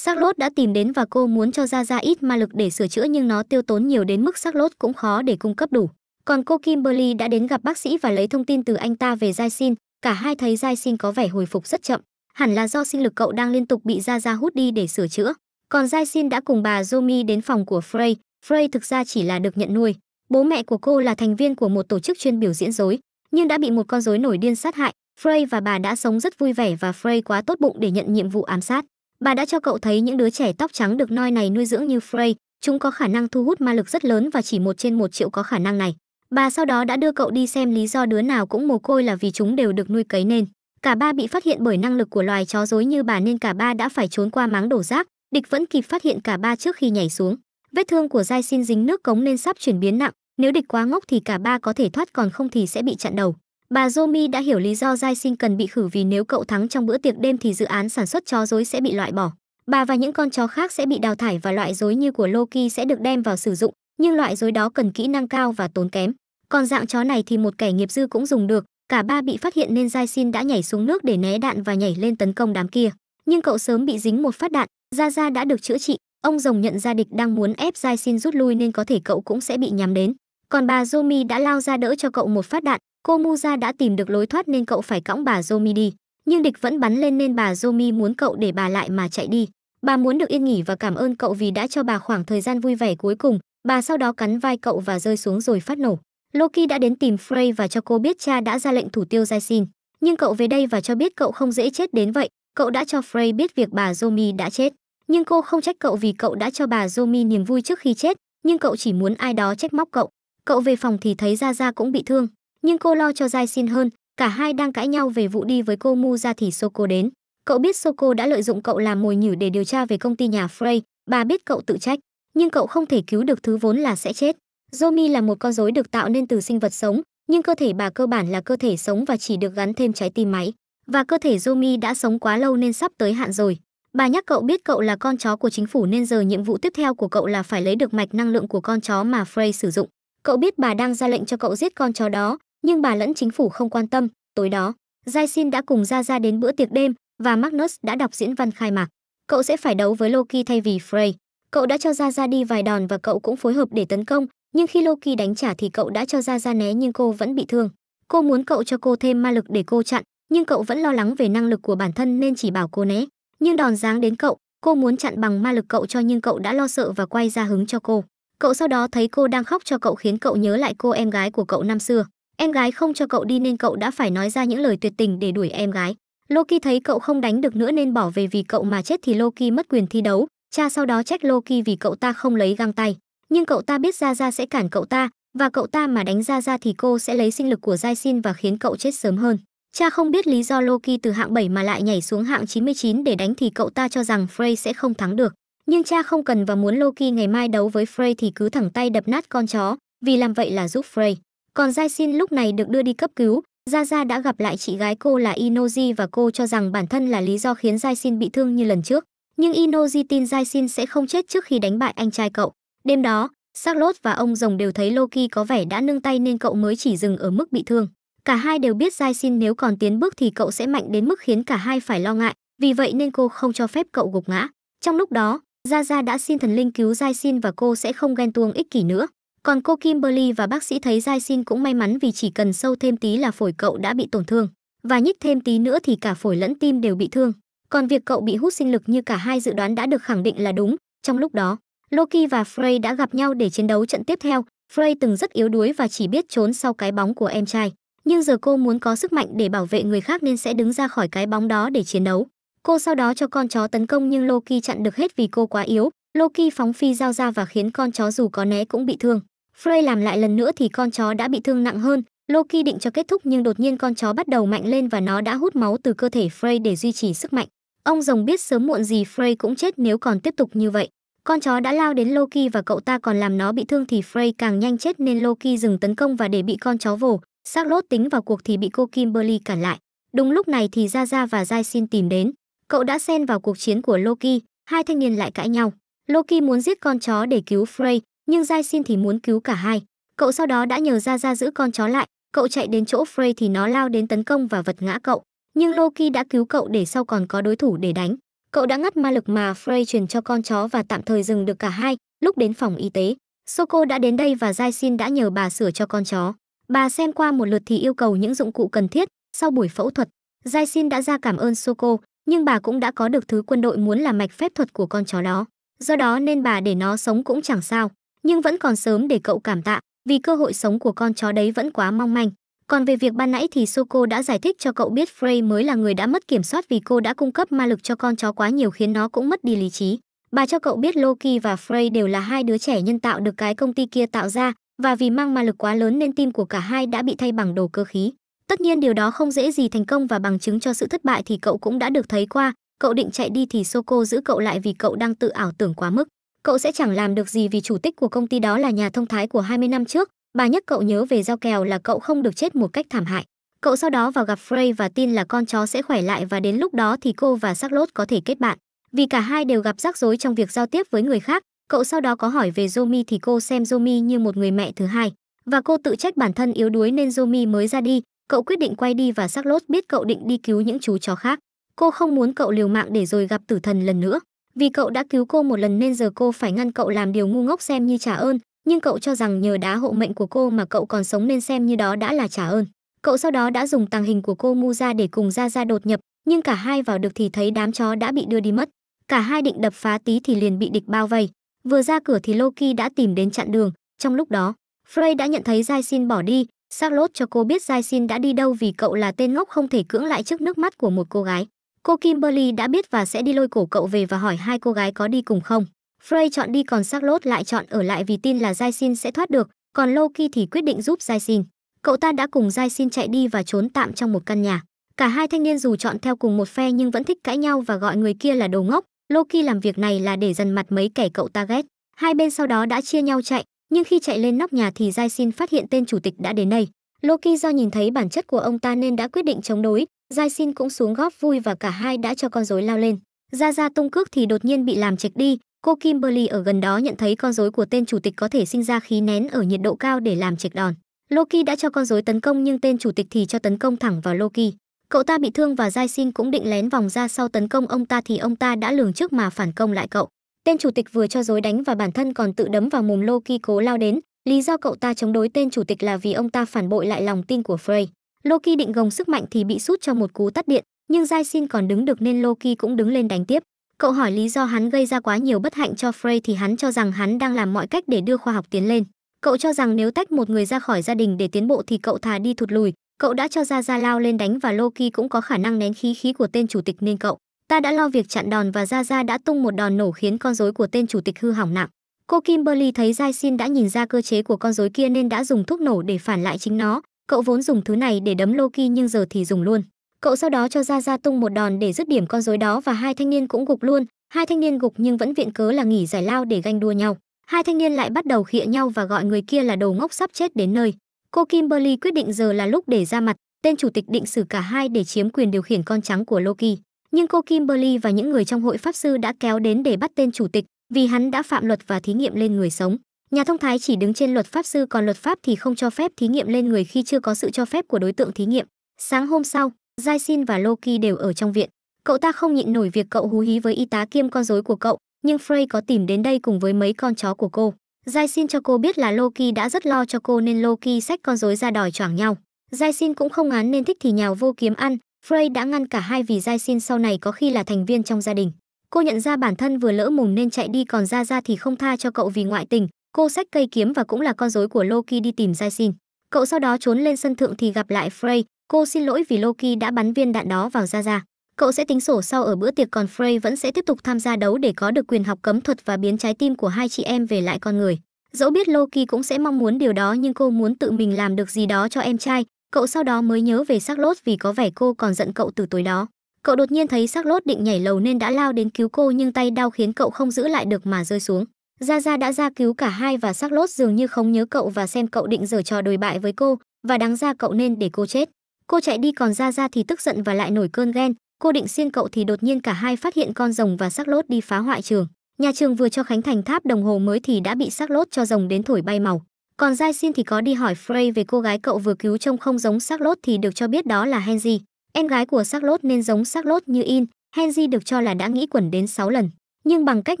Sắc lốt đã tìm đến và cô muốn cho ra ra ít ma lực để sửa chữa nhưng nó tiêu tốn nhiều đến mức sắc lốt cũng khó để cung cấp đủ. Còn cô Kimberly đã đến gặp bác sĩ và lấy thông tin từ anh ta về Jai Sin, cả hai thấy Giai Sin có vẻ hồi phục rất chậm, hẳn là do sinh lực cậu đang liên tục bị Ra Ra hút đi để sửa chữa. Còn Giai Sin đã cùng bà Zomi đến phòng của Frey, Frey thực ra chỉ là được nhận nuôi. Bố mẹ của cô là thành viên của một tổ chức chuyên biểu diễn dối, nhưng đã bị một con rối nổi điên sát hại. Frey và bà đã sống rất vui vẻ và Frey quá tốt bụng để nhận nhiệm vụ ám sát. Bà đã cho cậu thấy những đứa trẻ tóc trắng được noi này nuôi dưỡng như Frey, chúng có khả năng thu hút ma lực rất lớn và chỉ một trên một triệu có khả năng này. Bà sau đó đã đưa cậu đi xem lý do đứa nào cũng mồ côi là vì chúng đều được nuôi cấy nên. Cả ba bị phát hiện bởi năng lực của loài chó dối như bà nên cả ba đã phải trốn qua máng đổ rác, địch vẫn kịp phát hiện cả ba trước khi nhảy xuống. Vết thương của Jai Xin dính nước cống nên sắp chuyển biến nặng, nếu địch quá ngốc thì cả ba có thể thoát còn không thì sẽ bị chặn đầu. Bà Zomi đã hiểu lý do Giai Sinh cần bị khử vì nếu cậu thắng trong bữa tiệc đêm thì dự án sản xuất chó dối sẽ bị loại bỏ. Bà và những con chó khác sẽ bị đào thải và loại dối như của Loki sẽ được đem vào sử dụng, nhưng loại dối đó cần kỹ năng cao và tốn kém. Còn dạng chó này thì một kẻ nghiệp dư cũng dùng được, cả ba bị phát hiện nên Giai Sin đã nhảy xuống nước để né đạn và nhảy lên tấn công đám kia. Nhưng cậu sớm bị dính một phát đạn, Gia Gia đã được chữa trị, ông rồng nhận ra địch đang muốn ép Giai Sin rút lui nên có thể cậu cũng sẽ bị nhắm đến. Còn bà Zomi đã lao ra đỡ cho cậu một phát đạn, cô Muza đã tìm được lối thoát nên cậu phải cõng bà Zomi đi. Nhưng địch vẫn bắn lên nên bà Zomi muốn cậu để bà lại mà chạy đi. Bà muốn được yên nghỉ và cảm ơn cậu vì đã cho bà khoảng thời gian vui vẻ cuối cùng. Bà sau đó cắn vai cậu và rơi xuống rồi phát nổ. Loki đã đến tìm Frey và cho cô biết cha đã ra lệnh thủ tiêu Jaisin. Nhưng cậu về đây và cho biết cậu không dễ chết đến vậy. Cậu đã cho Frey biết việc bà Zomi đã chết. Nhưng cô không trách cậu vì cậu đã cho bà Zomi niềm vui trước khi chết. Nhưng cậu chỉ muốn ai đó trách móc cậu. Cậu về phòng thì thấy Gia Gia cũng bị thương. Nhưng cô lo cho Jaisin hơn. Cả hai đang cãi nhau về vụ đi với cô Mu ra thì Soko đến. Cậu biết Soko đã lợi dụng cậu làm mồi nhử để điều tra về công ty nhà Frey, bà biết cậu tự trách, nhưng cậu không thể cứu được thứ vốn là sẽ chết. Zomi là một con rối được tạo nên từ sinh vật sống, nhưng cơ thể bà cơ bản là cơ thể sống và chỉ được gắn thêm trái tim máy. Và cơ thể Zomi đã sống quá lâu nên sắp tới hạn rồi. Bà nhắc cậu biết cậu là con chó của chính phủ nên giờ nhiệm vụ tiếp theo của cậu là phải lấy được mạch năng lượng của con chó mà Frey sử dụng. Cậu biết bà đang ra lệnh cho cậu giết con chó đó, nhưng bà lẫn chính phủ không quan tâm. Tối đó, Jai Sin đã cùng ra ra đến bữa tiệc đêm, và Magnus đã đọc diễn văn khai mạc. Cậu sẽ phải đấu với Loki thay vì Frey. Cậu đã cho ra ra đi vài đòn và cậu cũng phối hợp để tấn công, nhưng khi Loki đánh trả thì cậu đã cho ra ra né nhưng cô vẫn bị thương. Cô muốn cậu cho cô thêm ma lực để cô chặn, nhưng cậu vẫn lo lắng về năng lực của bản thân nên chỉ bảo cô né. Nhưng đòn giáng đến cậu, cô muốn chặn bằng ma lực cậu cho nhưng cậu đã lo sợ và quay ra hứng cho cô. Cậu sau đó thấy cô đang khóc cho cậu khiến cậu nhớ lại cô em gái của cậu năm xưa. Em gái không cho cậu đi nên cậu đã phải nói ra những lời tuyệt tình để đuổi em gái. Loki thấy cậu không đánh được nữa nên bỏ về vì cậu mà chết thì Loki mất quyền thi đấu. Cha sau đó trách Loki vì cậu ta không lấy găng tay. Nhưng cậu ta biết Ra Ra sẽ cản cậu ta, và cậu ta mà đánh Ra Ra thì cô sẽ lấy sinh lực của Jaisin và khiến cậu chết sớm hơn. Cha không biết lý do Loki từ hạng 7 mà lại nhảy xuống hạng 99 để đánh thì cậu ta cho rằng Frey sẽ không thắng được. Nhưng cha không cần và muốn Loki ngày mai đấu với Frey thì cứ thẳng tay đập nát con chó, vì làm vậy là giúp Frey. Còn Jaisin lúc này được đưa đi cấp cứu, Gia Gia đã gặp lại chị gái cô là Inoji và cô cho rằng bản thân là lý do khiến Giai Sin bị thương như lần trước. Nhưng Inoji tin Giai Sin sẽ không chết trước khi đánh bại anh trai cậu. Đêm đó, Charlotte và ông rồng đều thấy Loki có vẻ đã nương tay nên cậu mới chỉ dừng ở mức bị thương. Cả hai đều biết Giai Sin nếu còn tiến bước thì cậu sẽ mạnh đến mức khiến cả hai phải lo ngại, vì vậy nên cô không cho phép cậu gục ngã. Trong lúc đó, Gia Gia đã xin thần linh cứu Giai Sin và cô sẽ không ghen tuông ích kỷ nữa. Còn cô Kimberly và bác sĩ thấy Jai Sin cũng may mắn vì chỉ cần sâu thêm tí là phổi cậu đã bị tổn thương, và nhích thêm tí nữa thì cả phổi lẫn tim đều bị thương. Còn việc cậu bị hút sinh lực như cả hai dự đoán đã được khẳng định là đúng. Trong lúc đó, Loki và Frey đã gặp nhau để chiến đấu trận tiếp theo. Frey từng rất yếu đuối và chỉ biết trốn sau cái bóng của em trai, nhưng giờ cô muốn có sức mạnh để bảo vệ người khác nên sẽ đứng ra khỏi cái bóng đó để chiến đấu. Cô sau đó cho con chó tấn công nhưng Loki chặn được hết vì cô quá yếu. Loki phóng phi dao ra và khiến con chó dù có né cũng bị thương. Frey làm lại lần nữa thì con chó đã bị thương nặng hơn. Loki định cho kết thúc nhưng đột nhiên con chó bắt đầu mạnh lên và nó đã hút máu từ cơ thể Frey để duy trì sức mạnh. Ông rồng biết sớm muộn gì Frey cũng chết nếu còn tiếp tục như vậy. Con chó đã lao đến Loki và cậu ta còn làm nó bị thương thì Frey càng nhanh chết nên Loki dừng tấn công và để bị con chó vồ. Charlotte tính vào cuộc thì bị cô Kimberly cản lại. Đúng lúc này thì Zaza và Jai xin tìm đến. Cậu đã xen vào cuộc chiến của Loki, hai thanh niên lại cãi nhau. Loki muốn giết con chó để cứu Frey, nhưng Giai Xin thì muốn cứu cả hai. Cậu sau đó đã nhờ ra ra giữ con chó lại, cậu chạy đến chỗ Frey thì nó lao đến tấn công và vật ngã cậu. Nhưng Loki đã cứu cậu để sau còn có đối thủ để đánh. Cậu đã ngắt ma lực mà Frey truyền cho con chó và tạm thời dừng được cả hai. Lúc đến phòng y tế, Soko đã đến đây và Giai Xin đã nhờ bà sửa cho con chó. Bà xem qua một lượt thì yêu cầu những dụng cụ cần thiết, Sau buổi phẫu thuật, Jaisin đã ra cảm ơn Soko, nhưng bà cũng đã có được thứ quân đội muốn là mạch phép thuật của con chó đó. Do đó nên bà để nó sống cũng chẳng sao, nhưng vẫn còn sớm để cậu cảm tạ, vì cơ hội sống của con chó đấy vẫn quá mong manh. Còn về việc ban nãy thì Soko đã giải thích cho cậu biết Frey mới là người đã mất kiểm soát vì cô đã cung cấp ma lực cho con chó quá nhiều khiến nó cũng mất đi lý trí. Bà cho cậu biết Loki và Frey đều là hai đứa trẻ nhân tạo được cái công ty kia tạo ra, và vì mang ma lực quá lớn nên tim của cả hai đã bị thay bằng đồ cơ khí. Tất nhiên điều đó không dễ gì thành công và bằng chứng cho sự thất bại thì cậu cũng đã được thấy qua, cậu định chạy đi thì Soko giữ cậu lại vì cậu đang tự ảo tưởng quá mức. Cậu sẽ chẳng làm được gì vì chủ tích của công ty đó là nhà thông thái của 20 năm trước, bà nhắc cậu nhớ về giao kèo là cậu không được chết một cách thảm hại. Cậu sau đó vào gặp Frey và tin là con chó sẽ khỏe lại và đến lúc đó thì cô và Charlotte có thể kết bạn. Vì cả hai đều gặp rắc rối trong việc giao tiếp với người khác, cậu sau đó có hỏi về Zomi thì cô xem Zomi như một người mẹ thứ hai và cô tự trách bản thân yếu đuối nên Zomi mới ra đi. Cậu quyết định quay đi và Charlotte biết cậu định đi cứu những chú chó khác. Cô không muốn cậu liều mạng để rồi gặp tử thần lần nữa. Vì cậu đã cứu cô một lần nên giờ cô phải ngăn cậu làm điều ngu ngốc xem như trả ơn, nhưng cậu cho rằng nhờ đá hộ mệnh của cô mà cậu còn sống nên xem như đó đã là trả ơn. Cậu sau đó đã dùng tàng hình của cô Mu ra để cùng ra ra đột nhập, nhưng cả hai vào được thì thấy đám chó đã bị đưa đi mất. Cả hai định đập phá tí thì liền bị địch bao vây. Vừa ra cửa thì Loki đã tìm đến chặn đường. Trong lúc đó, Frey đã nhận thấy Jaisin bỏ đi, Charlotte cho cô biết Jaisin đã đi đâu vì cậu là tên ngốc không thể cưỡng lại trước nước mắt của một cô gái. Cô Kimberly đã biết và sẽ đi lôi cổ cậu về và hỏi hai cô gái có đi cùng không. Frey chọn đi còn Charlotte lại chọn ở lại vì tin là Jaisin sẽ thoát được, còn Loki thì quyết định giúp Jaisin. Cậu ta đã cùng Jaisin chạy đi và trốn tạm trong một căn nhà. Cả hai thanh niên dù chọn theo cùng một phe nhưng vẫn thích cãi nhau và gọi người kia là đồ ngốc. Loki làm việc này là để dần mặt mấy kẻ cậu ta ghét. Hai bên sau đó đã chia nhau chạy, nhưng khi chạy lên nóc nhà thì Jaisin phát hiện tên chủ tịch đã đến đây. Loki do nhìn thấy bản chất của ông ta nên đã quyết định chống đối, Jaisin cũng xuống góp vui và cả hai đã cho con rối lao lên. Ra ra tung cước thì đột nhiên bị làm trịch đi, cô Kimberly ở gần đó nhận thấy con rối của tên chủ tịch có thể sinh ra khí nén ở nhiệt độ cao để làm trịch đòn. Loki đã cho con rối tấn công nhưng tên chủ tịch thì cho tấn công thẳng vào Loki. Cậu ta bị thương và Jaisin cũng định lén vòng ra sau tấn công ông ta thì ông ta đã lường trước mà phản công lại cậu. Tên chủ tịch vừa cho rối đánh và bản thân còn tự đấm vào mồm Loki cố lao đến, lý do cậu ta chống đối tên chủ tịch là vì ông ta phản bội lại lòng tin của Frey. Loki định gồng sức mạnh thì bị sút cho một cú tắt điện, nhưng Jaisin còn đứng được nên Loki cũng đứng lên đánh tiếp. Cậu hỏi lý do hắn gây ra quá nhiều bất hạnh cho Frey thì hắn cho rằng hắn đang làm mọi cách để đưa khoa học tiến lên. Cậu cho rằng nếu tách một người ra khỏi gia đình để tiến bộ thì cậu thà đi thụt lùi. Cậu đã cho ra ra lao lên đánh và Loki cũng có khả năng nén khí khí của tên chủ tịch nên cậu ta đã lo việc chặn đòn và ra ra đã tung một đòn nổ khiến con rối của tên chủ tịch hư hỏng nặng. Cô Kimberly thấy Jaisin đã nhìn ra cơ chế của con rối kia nên đã dùng thuốc nổ để phản lại chính nó. Cậu vốn dùng thứ này để đấm Loki nhưng giờ thì dùng luôn. Cậu sau đó cho ra ra tung một đòn để dứt điểm con rối đó và hai thanh niên cũng gục luôn. Hai thanh niên gục nhưng vẫn viện cớ là nghỉ giải lao để ganh đua nhau. Hai thanh niên lại bắt đầu khịa nhau và gọi người kia là đồ ngốc sắp chết đến nơi. Cô Kimberly quyết định giờ là lúc để ra mặt, tên chủ tịch định xử cả hai để chiếm quyền điều khiển con trắng của Loki. Nhưng cô Kimberly và những người trong hội pháp sư đã kéo đến để bắt tên chủ tịch, vì hắn đã phạm luật và thí nghiệm lên người sống. Nhà thông thái chỉ đứng trên luật pháp sư còn luật pháp thì không cho phép thí nghiệm lên người khi chưa có sự cho phép của đối tượng thí nghiệm. Sáng hôm sau, Jaisin và Loki đều ở trong viện. Cậu ta không nhịn nổi việc cậu hú hí với y tá kiêm con rối của cậu, nhưng Frey có tìm đến đây cùng với mấy con chó của cô. Jaisin cho cô biết là Loki đã rất lo cho cô nên Loki xách con rối ra đòi choảng nhau. Jaisin cũng không ngán nên thích thì nhào vô kiếm ăn, Frey đã ngăn cả hai vì Jaisin sau này có khi là thành viên trong gia đình. Cô nhận ra bản thân vừa lỡ mồm nên chạy đi còn ra ra thì không tha cho cậu vì ngoại tình. Cô xách cây kiếm và cũng là con rối của Loki đi tìm Jaisin. Cậu sau đó trốn lên sân thượng thì gặp lại Frey. Cô xin lỗi vì Loki đã bắn viên đạn đó vào ra ra. Cậu sẽ tính sổ sau ở bữa tiệc còn Frey vẫn sẽ tiếp tục tham gia đấu để có được quyền học cấm thuật và biến trái tim của hai chị em về lại con người. Dẫu biết Loki cũng sẽ mong muốn điều đó nhưng cô muốn tự mình làm được gì đó cho em trai. Cậu sau đó mới nhớ về Charlotte vì có vẻ cô còn giận cậu từ tối đó. Cậu đột nhiên thấy Charlotte định nhảy lầu nên đã lao đến cứu cô nhưng tay đau khiến cậu không giữ lại được mà rơi xuống. Gia Gia đã ra cứu cả hai và Charlotte dường như không nhớ cậu và xem cậu định giở trò đồi bại với cô và đáng ra cậu nên để cô chết. Cô chạy đi còn Gia Gia thì tức giận và lại nổi cơn ghen. Cô định xiên cậu thì đột nhiên cả hai phát hiện con rồng và Charlotte đi phá hoại trường. Nhà trường vừa cho khánh thành tháp đồng hồ mới thì đã bị Charlotte cho rồng đến thổi bay màu. Còn Giai Xin thì có đi hỏi Frey về cô gái cậu vừa cứu trông không giống Charlotte thì được cho biết đó là Henry. Em gái của Charlotte nên giống Charlotte như in, Henry được cho là đã nghĩ quẩn đến 6 lần, nhưng bằng cách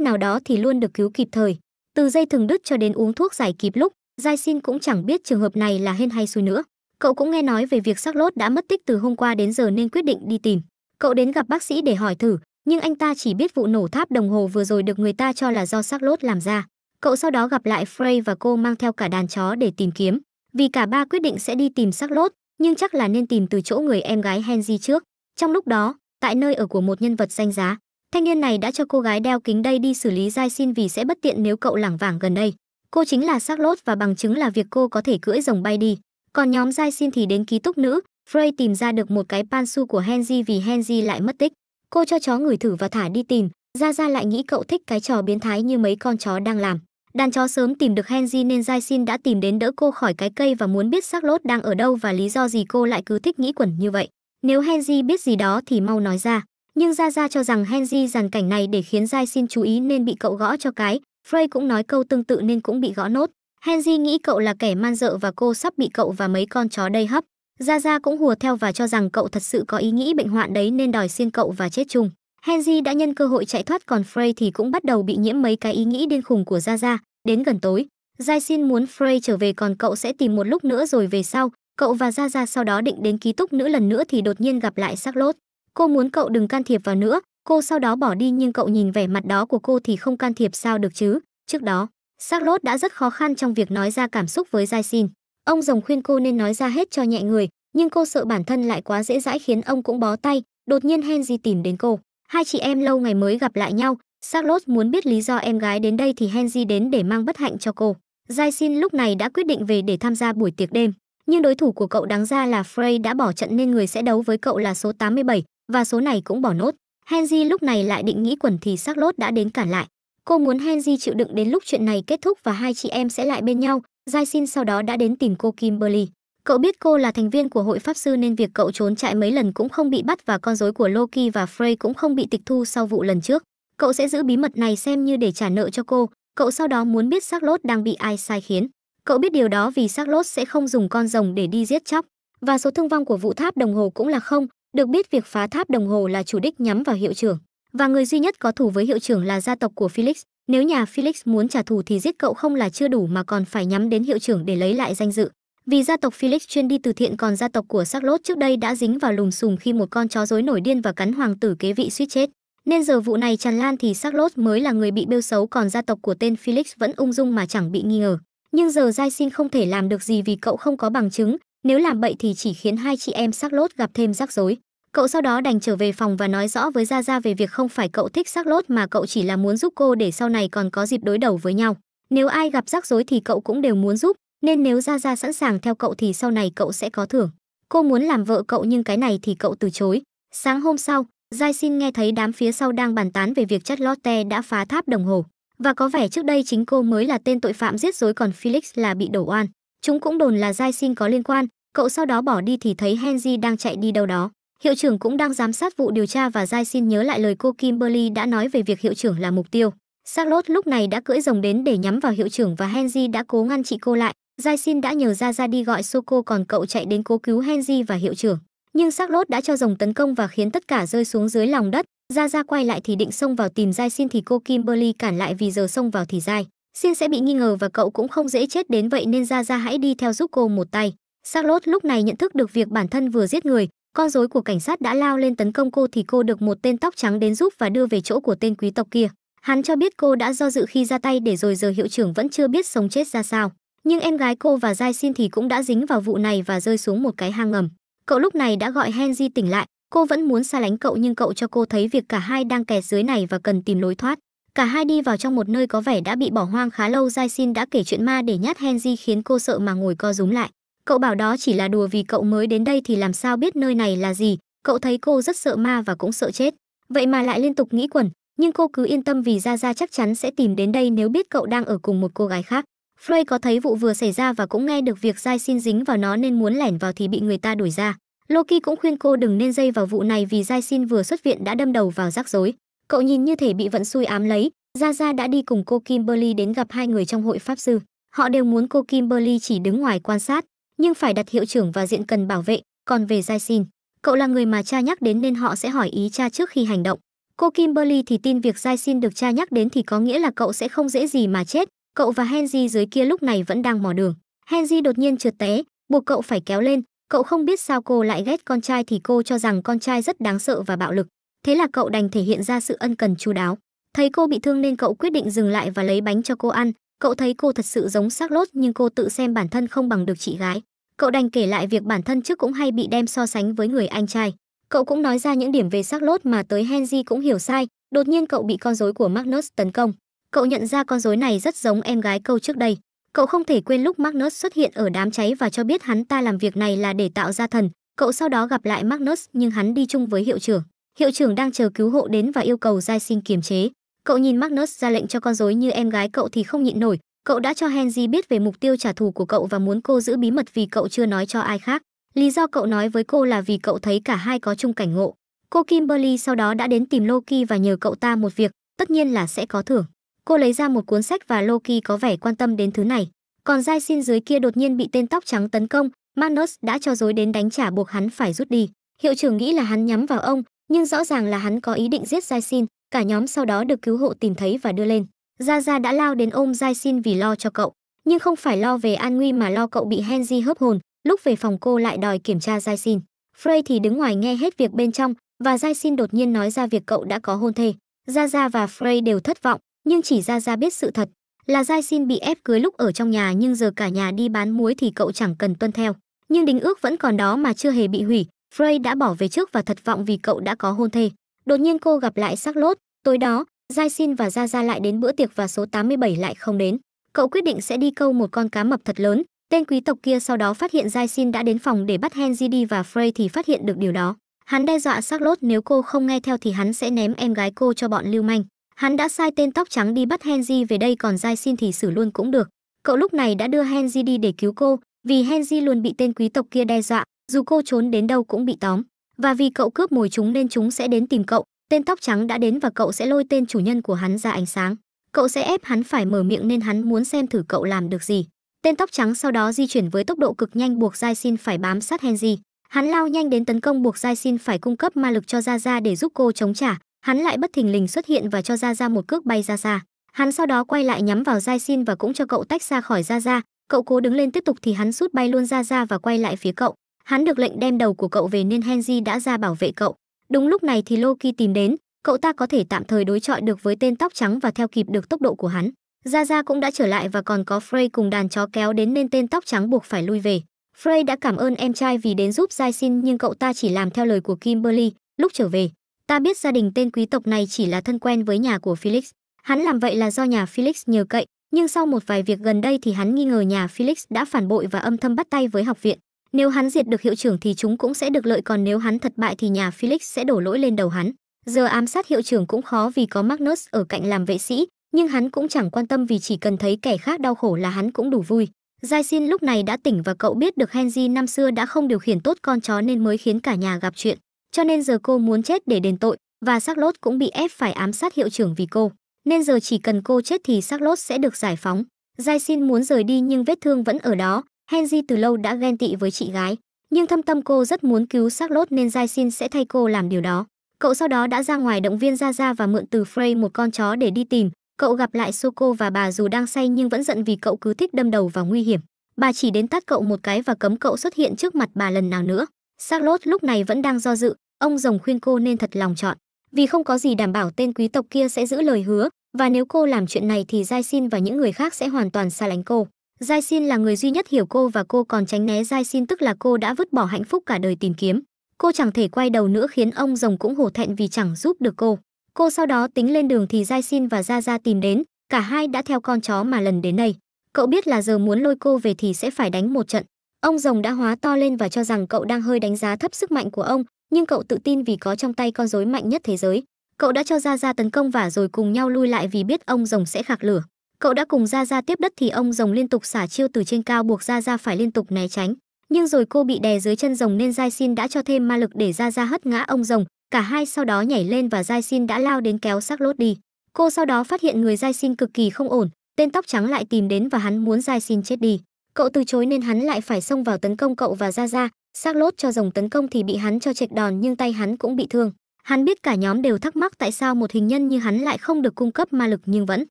nào đó thì luôn được cứu kịp thời. Từ dây thừng đứt cho đến uống thuốc giải kịp lúc, Giai Xin cũng chẳng biết trường hợp này là hên hay xui nữa. Cậu cũng nghe nói về việc Charlotte đã mất tích từ hôm qua đến giờ nên quyết định đi tìm. Cậu đến gặp bác sĩ để hỏi thử, nhưng anh ta chỉ biết vụ nổ tháp đồng hồ vừa rồi được người ta cho là do Charlotte làm ra. Cậu sau đó gặp lại Frey và cô mang theo cả đàn chó để tìm kiếm. Vì cả ba quyết định sẽ đi tìm Charlotte, nhưng chắc là nên tìm từ chỗ người em gái Henry trước. Trong lúc đó, tại nơi ở của một nhân vật danh giá, thanh niên này đã cho cô gái đeo kính đây đi xử lý dai xin vì sẽ bất tiện nếu cậu lảng vảng gần đây. Cô chính là xác lốt và bằng chứng là việc cô có thể cưỡi rồng bay đi. Còn nhóm dai xin thì đến ký túc nữ, Frey tìm ra được một cái pansu của Henry vì Henry lại mất tích. Cô cho chó ngửi thử và thả đi tìm, ra ra lại nghĩ cậu thích cái trò biến thái như mấy con chó đang làm. Đàn chó sớm tìm được Henry nên Jai Sin đã tìm đến đỡ cô khỏi cái cây và muốn biết xác lốt đang ở đâu và lý do gì cô lại cứ thích nghĩ quẩn như vậy. Nếu Henry biết gì đó thì mau nói ra. Nhưng Ra Ra cho rằng Henry dàn cảnh này để khiến Jai xin chú ý nên bị cậu gõ cho cái. Frey cũng nói câu tương tự nên cũng bị gõ nốt. Henry nghĩ cậu là kẻ man dợ và cô sắp bị cậu và mấy con chó đây hấp. Ra Ra cũng hùa theo và cho rằng cậu thật sự có ý nghĩ bệnh hoạn đấy nên đòi xiên cậu và chết chung. Henry đã nhân cơ hội chạy thoát còn Frey thì cũng bắt đầu bị nhiễm mấy cái ý nghĩ điên khùng của Ra Ra. Đến gần tối, Jai xin muốn Frey trở về còn cậu sẽ tìm một lúc nữa rồi về sau. Cậu và Ra Ra sau đó định đến ký túc nữ lần nữa thì đột nhiên gặp lại Charlotte. Cô muốn cậu đừng can thiệp vào nữa, cô sau đó bỏ đi nhưng cậu nhìn vẻ mặt đó của cô thì không can thiệp sao được chứ. Trước đó, Charlotte đã rất khó khăn trong việc nói ra cảm xúc với Jai xin. Ông rồng khuyên cô nên nói ra hết cho nhẹ người, nhưng cô sợ bản thân lại quá dễ dãi khiến ông cũng bó tay. Đột nhiên Henry tìm đến cô. Hai chị em lâu ngày mới gặp lại nhau, Charlotte muốn biết lý do em gái đến đây thì Henry đến để mang bất hạnh cho cô. Jai Sin lúc này đã quyết định về để tham gia buổi tiệc đêm, nhưng đối thủ của cậu đáng ra là Frey đã bỏ trận nên người sẽ đấu với cậu là số 87 và số này cũng bỏ nốt. Henry lúc này lại định nghĩ quần thì xác lốt đã đến cản lại. Cô muốn Henry chịu đựng đến lúc chuyện này kết thúc và hai chị em sẽ lại bên nhau. Jai Sin sau đó đã đến tìm cô Kimberly. Cậu biết cô là thành viên của hội pháp sư nên việc cậu trốn chạy mấy lần cũng không bị bắt và con rối của Loki và Frey cũng không bị tịch thu sau vụ lần trước. Cậu sẽ giữ bí mật này xem như để trả nợ cho cô. Cậu sau đó muốn biết xác lốt đang bị ai sai khiến. Cậu biết điều đó vì xác lốt sẽ không dùng con rồng để đi giết chóc. Và số thương vong của vụ tháp đồng hồ cũng là không. Được biết việc phá tháp đồng hồ là chủ đích nhắm vào hiệu trưởng. Và người duy nhất có thù với hiệu trưởng là gia tộc của Felix. Nếu nhà Felix muốn trả thù thì giết cậu không là chưa đủ mà còn phải nhắm đến hiệu trưởng để lấy lại danh dự. Vì gia tộc Felix chuyên đi từ thiện còn gia tộc của Charlotte trước đây đã dính vào lùm xùm khi một con chó rối nổi điên và cắn hoàng tử kế vị suýt chết. Nên giờ vụ này tràn lan thì Charlotte mới là người bị bêu xấu còn gia tộc của tên Felix vẫn ung dung mà chẳng bị nghi ngờ. Nhưng giờ Giai không thể làm được gì vì cậu không có bằng chứng, nếu làm bậy thì chỉ khiến hai chị em Charlotte gặp thêm rắc rối. Cậu sau đó đành trở về phòng và nói rõ với Gia Gia về việc không phải cậu thích Charlotte mà cậu chỉ là muốn giúp cô để sau này còn có dịp đối đầu với nhau. Nếu ai gặp rắc rối thì cậu cũng đều muốn giúp, nên nếu Gia Gia sẵn sàng theo cậu thì sau này cậu sẽ có thưởng. Cô muốn làm vợ cậu nhưng cái này thì cậu từ chối. Sáng hôm sau, Giai Xin nghe thấy đám phía sau đang bàn tán về việc chất Lotte đã phá tháp đồng hồ. Và có vẻ trước đây chính cô mới là tên tội phạm giết dối còn Felix là bị đổ oan. Chúng cũng đồn là Giai Xin có liên quan, cậu sau đó bỏ đi thì thấy Henry đang chạy đi đâu đó. Hiệu trưởng cũng đang giám sát vụ điều tra và Giai Xin nhớ lại lời cô Kimberly đã nói về việc hiệu trưởng là mục tiêu. Charlotte lúc này đã cưỡi rồng đến để nhắm vào hiệu trưởng và Henry đã cố ngăn chị cô lại. Giai Xin đã nhờ ra ra đi gọi Soko còn cậu chạy đến cố cứu Henry và hiệu trưởng nhưng Charlotte đã cho rồng tấn công và khiến tất cả rơi xuống dưới lòng đất ra ra quay lại thì định xông vào tìm giai xin thì cô kimberly cản lại vì giờ xông vào thì giai xin sẽ bị nghi ngờ và cậu cũng không dễ chết đến vậy nên ra ra hãy đi theo giúp cô một tay Charlotte lúc này nhận thức được việc bản thân vừa giết người con rối của cảnh sát đã lao lên tấn công cô thì cô được một tên tóc trắng đến giúp và đưa về chỗ của tên quý tộc kia. Hắn cho biết cô đã do dự khi ra tay để rồi giờ hiệu trưởng vẫn chưa biết sống chết ra sao. Nhưng em gái cô và giai xin thì cũng đã dính vào vụ này và rơi xuống một cái hang ngầm Cậu lúc này đã gọi Henry tỉnh lại, cô vẫn muốn xa lánh cậu nhưng cậu cho cô thấy việc cả hai đang kẹt dưới này và cần tìm lối thoát. Cả hai đi vào trong một nơi có vẻ đã bị bỏ hoang khá lâu. Giai Xin đã kể chuyện ma để nhát Henry khiến cô sợ mà ngồi co rúm lại. Cậu bảo đó chỉ là đùa vì cậu mới đến đây thì làm sao biết nơi này là gì, cậu thấy cô rất sợ ma và cũng sợ chết. Vậy mà lại liên tục nghĩ quẩn, nhưng cô cứ yên tâm vì Gia Gia chắc chắn sẽ tìm đến đây nếu biết cậu đang ở cùng một cô gái khác. Frey có thấy vụ vừa xảy ra và cũng nghe được việc Giai xin dính vào nó nên muốn lẻn vào thì bị người ta đuổi ra. Loki cũng khuyên cô đừng nên dây vào vụ này vì Giai xin vừa xuất viện đã đâm đầu vào rắc rối. Cậu nhìn như thể bị vận xui ám lấy. Gia Gia đã đi cùng cô Kimberly đến gặp hai người trong hội pháp sư. Họ đều muốn cô Kimberly chỉ đứng ngoài quan sát, nhưng phải đặt hiệu trưởng và diện cần bảo vệ. Còn về Giai Sin, cậu là người mà cha nhắc đến nên họ sẽ hỏi ý cha trước khi hành động. Cô Kimberly thì tin việc Giai Sin được cha nhắc đến thì có nghĩa là cậu sẽ không dễ gì mà chết, Cậu và Henry dưới kia lúc này vẫn đang mò đường. Henry đột nhiên trượt té, buộc cậu phải kéo lên. Cậu không biết sao cô lại ghét con trai thì cô cho rằng con trai rất đáng sợ và bạo lực. Thế là cậu đành thể hiện ra sự ân cần chu đáo. Thấy cô bị thương nên cậu quyết định dừng lại và lấy bánh cho cô ăn. Cậu thấy cô thật sự giống xác lốt nhưng cô tự xem bản thân không bằng được chị gái. Cậu đành kể lại việc bản thân trước cũng hay bị đem so sánh với người anh trai. Cậu cũng nói ra những điểm về xác lốt mà tới Henry cũng hiểu sai. Đột nhiên cậu bị con rối của Magnus tấn công. Cậu nhận ra con rối này rất giống em gái câu trước đây. Cậu không thể quên lúc Magnus xuất hiện ở đám cháy và cho biết hắn ta làm việc này là để tạo ra thần. Cậu sau đó gặp lại Magnus nhưng hắn đi chung với hiệu trưởng. Hiệu trưởng đang chờ cứu hộ đến và yêu cầu Giai xin kiềm chế. Cậu nhìn Magnus ra lệnh cho con rối như em gái cậu thì không nhịn nổi. Cậu đã cho Henry biết về mục tiêu trả thù của cậu và muốn cô giữ bí mật vì cậu chưa nói cho ai khác. Lý do cậu nói với cô là vì cậu thấy cả hai có chung cảnh ngộ. Cô Kimberly sau đó đã đến tìm Loki và nhờ cậu ta một việc, tất nhiên là sẽ có thưởng. Cô lấy ra một cuốn sách và Loki có vẻ quan tâm đến thứ này. Còn Giai Xin dưới kia đột nhiên bị tên tóc trắng tấn công, Magnus đã cho dối đến đánh trả buộc hắn phải rút đi. Hiệu trưởng nghĩ là hắn nhắm vào ông, nhưng rõ ràng là hắn có ý định giết Giai Xin. Cả nhóm sau đó được cứu hộ tìm thấy và đưa lên. Gia Gia đã lao đến ôm Giai Xin vì lo cho cậu, nhưng không phải lo về an nguy mà lo cậu bị Henry hớp hồn. Lúc về phòng cô lại đòi kiểm tra Giai Xin. Frey thì đứng ngoài nghe hết việc bên trong và Giai Xin đột nhiên nói ra việc cậu đã có hôn thê. Gia Gia và Frey đều thất vọng, nhưng chỉ Gia Gia biết sự thật là Giai Xin bị ép cưới lúc ở trong nhà nhưng giờ cả nhà đi bán muối thì cậu chẳng cần tuân theo. Nhưng đính ước vẫn còn đó mà chưa hề bị hủy. Frey đã bỏ về trước và thất vọng vì cậu đã có hôn thê. Đột nhiên cô gặp lại sắc lốt. Tối đó, Giai Xin và Gia Gia lại đến bữa tiệc và số 87 lại không đến. Cậu quyết định sẽ đi câu một con cá mập thật lớn. Tên quý tộc kia sau đó phát hiện Giai Xin đã đến phòng để bắt Henry đi và Frey thì phát hiện được điều đó. Hắn đe dọa sắc lốt nếu cô không nghe theo thì hắn sẽ ném em gái cô cho bọn lưu manh. Hắn đã sai tên tóc trắng đi bắt Henry về đây còn Giai Xin thì xử luôn cũng được. Cậu lúc này đã đưa Henry đi để cứu cô, vì Henry luôn bị tên quý tộc kia đe dọa, dù cô trốn đến đâu cũng bị tóm. Và vì cậu cướp mồi chúng nên chúng sẽ đến tìm cậu, tên tóc trắng đã đến và cậu sẽ lôi tên chủ nhân của hắn ra ánh sáng. Cậu sẽ ép hắn phải mở miệng nên hắn muốn xem thử cậu làm được gì. Tên tóc trắng sau đó di chuyển với tốc độ cực nhanh buộc Giai Xin phải bám sát Henry. Hắn lao nhanh đến tấn công buộc Giai Xin phải cung cấp ma lực cho Ra Ra để giúp cô chống trả. Hắn lại bất thình lình xuất hiện và cho Ra Ra một cước bay ra xa. Hắn sau đó quay lại nhắm vào Giai Xin và cũng cho cậu tách ra khỏi Ra Ra. Cậu cố đứng lên tiếp tục thì hắn rút bay luôn Ra Ra và quay lại phía cậu. Hắn được lệnh đem đầu của cậu về nên Henry đã ra bảo vệ cậu. Đúng lúc này thì Loki tìm đến, cậu ta có thể tạm thời đối chọi được với tên tóc trắng và theo kịp được tốc độ của hắn. Gia Gia cũng đã trở lại và còn có Frey cùng đàn chó kéo đến nên tên tóc trắng buộc phải lui về. Frey đã cảm ơn em trai vì đến giúp Giai Xin nhưng cậu ta chỉ làm theo lời của Kimberly. Lúc trở về, ta biết gia đình tên quý tộc này chỉ là thân quen với nhà của Felix. Hắn làm vậy là do nhà Felix nhờ cậy, nhưng sau một vài việc gần đây thì hắn nghi ngờ nhà Felix đã phản bội và âm thầm bắt tay với học viện. Nếu hắn diệt được hiệu trưởng thì chúng cũng sẽ được lợi còn nếu hắn thất bại thì nhà Felix sẽ đổ lỗi lên đầu hắn. Giờ ám sát hiệu trưởng cũng khó vì có Magnus ở cạnh làm vệ sĩ, nhưng hắn cũng chẳng quan tâm vì chỉ cần thấy kẻ khác đau khổ là hắn cũng đủ vui. Giai Xin lúc này đã tỉnh và cậu biết được Henry năm xưa đã không điều khiển tốt con chó nên mới khiến cả nhà gặp chuyện. Cho nên giờ cô muốn chết để đền tội và xác lốt cũng bị ép phải ám sát hiệu trưởng vì cô. Nên giờ chỉ cần cô chết thì xác lốt sẽ được giải phóng. Giai Xin muốn rời đi nhưng vết thương vẫn ở đó. Henry từ lâu đã ghen tị với chị gái. Nhưng thâm tâm cô rất muốn cứu xác lốt nên Jai Xin sẽ thay cô làm điều đó. Cậu sau đó đã ra ngoài động viên Gia Gia và mượn từ Frey một con chó để đi tìm. Cậu gặp lại Soko và bà dù đang say nhưng vẫn giận vì cậu cứ thích đâm đầu vào nguy hiểm. Bà chỉ đến tát cậu một cái và cấm cậu xuất hiện trước mặt bà lần nào nữa. Charlotte lúc này vẫn đang do dự, ông rồng khuyên cô nên thật lòng chọn, vì không có gì đảm bảo tên quý tộc kia sẽ giữ lời hứa, và nếu cô làm chuyện này thì Jai Xin và những người khác sẽ hoàn toàn xa lánh cô. Giai Xin là người duy nhất hiểu cô và cô còn tránh né Giai Xin tức là cô đã vứt bỏ hạnh phúc cả đời tìm kiếm. Cô chẳng thể quay đầu nữa khiến ông rồng cũng hổ thẹn vì chẳng giúp được cô. Cô sau đó tính lên đường thì Giai Xin và Gia Gia tìm đến, cả hai đã theo con chó mà lần đến đây. Cậu biết là giờ muốn lôi cô về thì sẽ phải đánh một trận. Ông rồng đã hóa to lên và cho rằng cậu đang hơi đánh giá thấp sức mạnh của ông, nhưng cậu tự tin vì có trong tay con rối mạnh nhất thế giới. Cậu đã cho Gia Gia tấn công và rồi cùng nhau lui lại vì biết ông rồng sẽ khạc lửa. Cậu đã cùng Gia Gia tiếp đất thì ông rồng liên tục xả chiêu từ trên cao buộc Gia Gia phải liên tục né tránh. Nhưng rồi cô bị đè dưới chân rồng nên Giai Xin đã cho thêm ma lực để Gia Gia hất ngã ông rồng. Cả hai sau đó nhảy lên và Giai Xin đã lao đến kéo xác lốt đi. Cô sau đó phát hiện người Giai Xin cực kỳ không ổn, tên tóc trắng lại tìm đến và hắn muốn Giai Xin chết đi. Cậu từ chối nên hắn lại phải xông vào tấn công cậu và Gia Gia. Xác lốt cho rồng tấn công thì bị hắn cho chệch đòn nhưng tay hắn cũng bị thương. Hắn biết cả nhóm đều thắc mắc tại sao một hình nhân như hắn lại không được cung cấp ma lực nhưng vẫn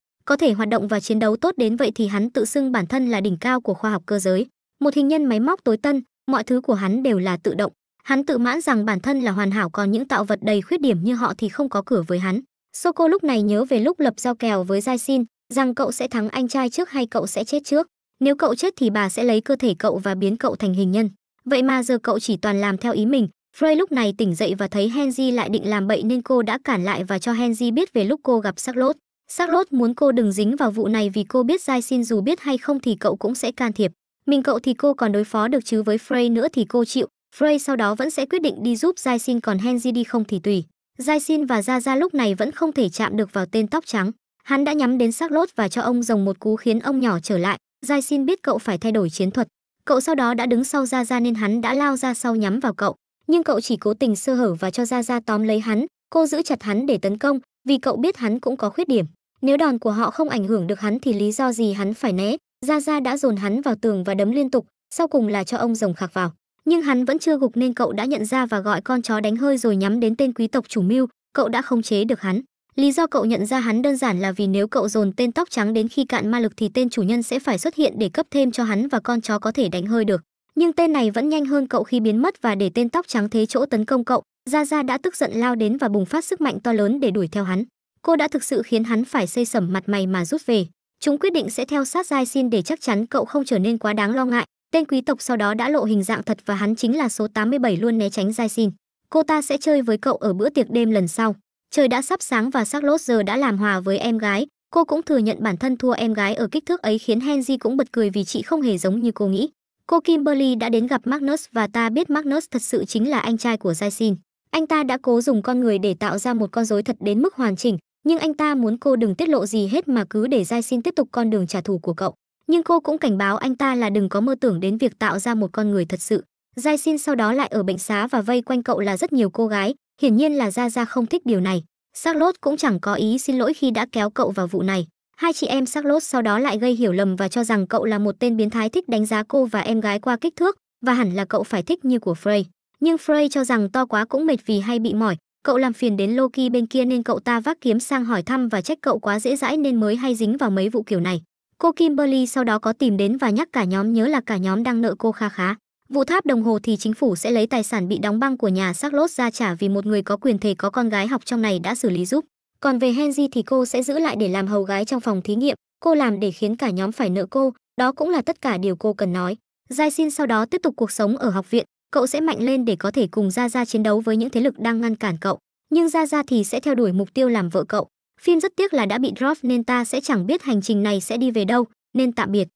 có thể hoạt động và chiến đấu tốt đến vậy thì hắn tự xưng bản thân là đỉnh cao của khoa học cơ giới. một hình nhân máy móc tối tân, mọi thứ của hắn đều là tự động. Hắn tự mãn rằng bản thân là hoàn hảo còn những tạo vật đầy khuyết điểm như họ thì không có cửa với hắn. Soko lúc này nhớ về lúc lập giao kèo với Jai Sin, rằng cậu sẽ thắng anh trai trước hay cậu sẽ chết trước. Nếu cậu chết thì bà sẽ lấy cơ thể cậu và biến cậu thành hình nhân. Vậy mà giờ cậu chỉ toàn làm theo ý mình. Frey lúc này tỉnh dậy và thấy Henry lại định làm bậy nên cô đã cản lại và cho Henry biết về lúc cô gặp Charlotte. Charlotte muốn cô đừng dính vào vụ này vì cô biết Jai Sin dù biết hay không thì cậu cũng sẽ can thiệp. Mình cậu thì cô còn đối phó được chứ với Frey nữa thì cô chịu. Frey sau đó vẫn sẽ quyết định đi giúp Jai Sin còn Henry đi không thì tùy. Jai Sin và Gia Gia lúc này vẫn không thể chạm được vào tên tóc trắng. Hắn đã nhắm đến Charlotte và cho ông rồng một cú khiến ông nhỏ trở lại. Jai Sin biết cậu phải thay đổi chiến thuật. Cậu sau đó đã đứng sau Gia Gia nên hắn đã lao ra sau nhắm vào cậu. Nhưng cậu chỉ cố tình sơ hở và cho Gia Gia tóm lấy hắn. Cô giữ chặt hắn để tấn công vì cậu biết hắn cũng có khuyết điểm. Nếu đòn của họ không ảnh hưởng được hắn thì lý do gì hắn phải né? Gia Gia đã dồn hắn vào tường và đấm liên tục, sau cùng là cho ông rồng khạc vào. Nhưng hắn vẫn chưa gục nên cậu đã nhận ra và gọi con chó đánh hơi rồi nhắm đến tên quý tộc chủ mưu, cậu đã không chế được hắn. Lý do cậu nhận ra hắn đơn giản là vì nếu cậu dồn tên tóc trắng đến khi cạn ma lực thì tên chủ nhân sẽ phải xuất hiện để cấp thêm cho hắn và con chó có thể đánh hơi được. Nhưng tên này vẫn nhanh hơn cậu khi biến mất và để tên tóc trắng thế chỗ tấn công cậu. Gia Gia đã tức giận lao đến và bùng phát sức mạnh to lớn để đuổi theo hắn. Cô đã thực sự khiến hắn phải xây sẩm mặt mày mà rút về. Chúng quyết định sẽ theo sát Giai Xin để chắc chắn cậu không trở nên quá đáng lo ngại. Tên quý tộc sau đó đã lộ hình dạng thật và hắn chính là số 87 luôn né tránh Giai Xin. Cô ta sẽ chơi với cậu ở bữa tiệc đêm lần sau. Trời đã sắp sáng và Charlotte giờ đã làm hòa với em gái. Cô cũng thừa nhận bản thân thua em gái ở kích thước ấy khiến Henry cũng bật cười vì chị không hề giống như cô nghĩ. Cô Kimberly đã đến gặp Magnus và ta biết Magnus thật sự chính là anh trai của Jaisin. Anh ta đã cố dùng con người để tạo ra một con rối thật đến mức hoàn chỉnh, nhưng anh ta muốn cô đừng tiết lộ gì hết mà cứ để Jaisin tiếp tục con đường trả thù của cậu. Nhưng cô cũng cảnh báo anh ta là đừng có mơ tưởng đến việc tạo ra một con người thật sự. Jaisin sau đó lại ở bệnh xá và vây quanh cậu là rất nhiều cô gái, hiển nhiên là Gia Gia không thích điều này. Charlotte cũng chẳng có ý xin lỗi khi đã kéo cậu vào vụ này. Hai chị em Charlotte sau đó lại gây hiểu lầm và cho rằng cậu là một tên biến thái thích đánh giá cô và em gái qua kích thước, và hẳn là cậu phải thích như của Frey. Nhưng Frey cho rằng to quá cũng mệt vì hay bị mỏi, cậu làm phiền đến Loki bên kia nên cậu ta vác kiếm sang hỏi thăm và trách cậu quá dễ dãi nên mới hay dính vào mấy vụ kiểu này. Cô Kimberly sau đó có tìm đến và nhắc cả nhóm nhớ là cả nhóm đang nợ cô kha khá. Vụ tháp đồng hồ thì chính phủ sẽ lấy tài sản bị đóng băng của nhà Charlotte ra trả vì một người có quyền thể có con gái học trong này đã xử lý giúp. Còn về Henry thì cô sẽ giữ lại để làm hầu gái trong phòng thí nghiệm, cô làm để khiến cả nhóm phải nợ cô, đó cũng là tất cả điều cô cần nói. Jai Xin sau đó tiếp tục cuộc sống ở học viện, cậu sẽ mạnh lên để có thể cùng Gia Gia chiến đấu với những thế lực đang ngăn cản cậu. Nhưng Gia Gia thì sẽ theo đuổi mục tiêu làm vợ cậu. Phim rất tiếc là đã bị drop nên ta sẽ chẳng biết hành trình này sẽ đi về đâu, nên tạm biệt.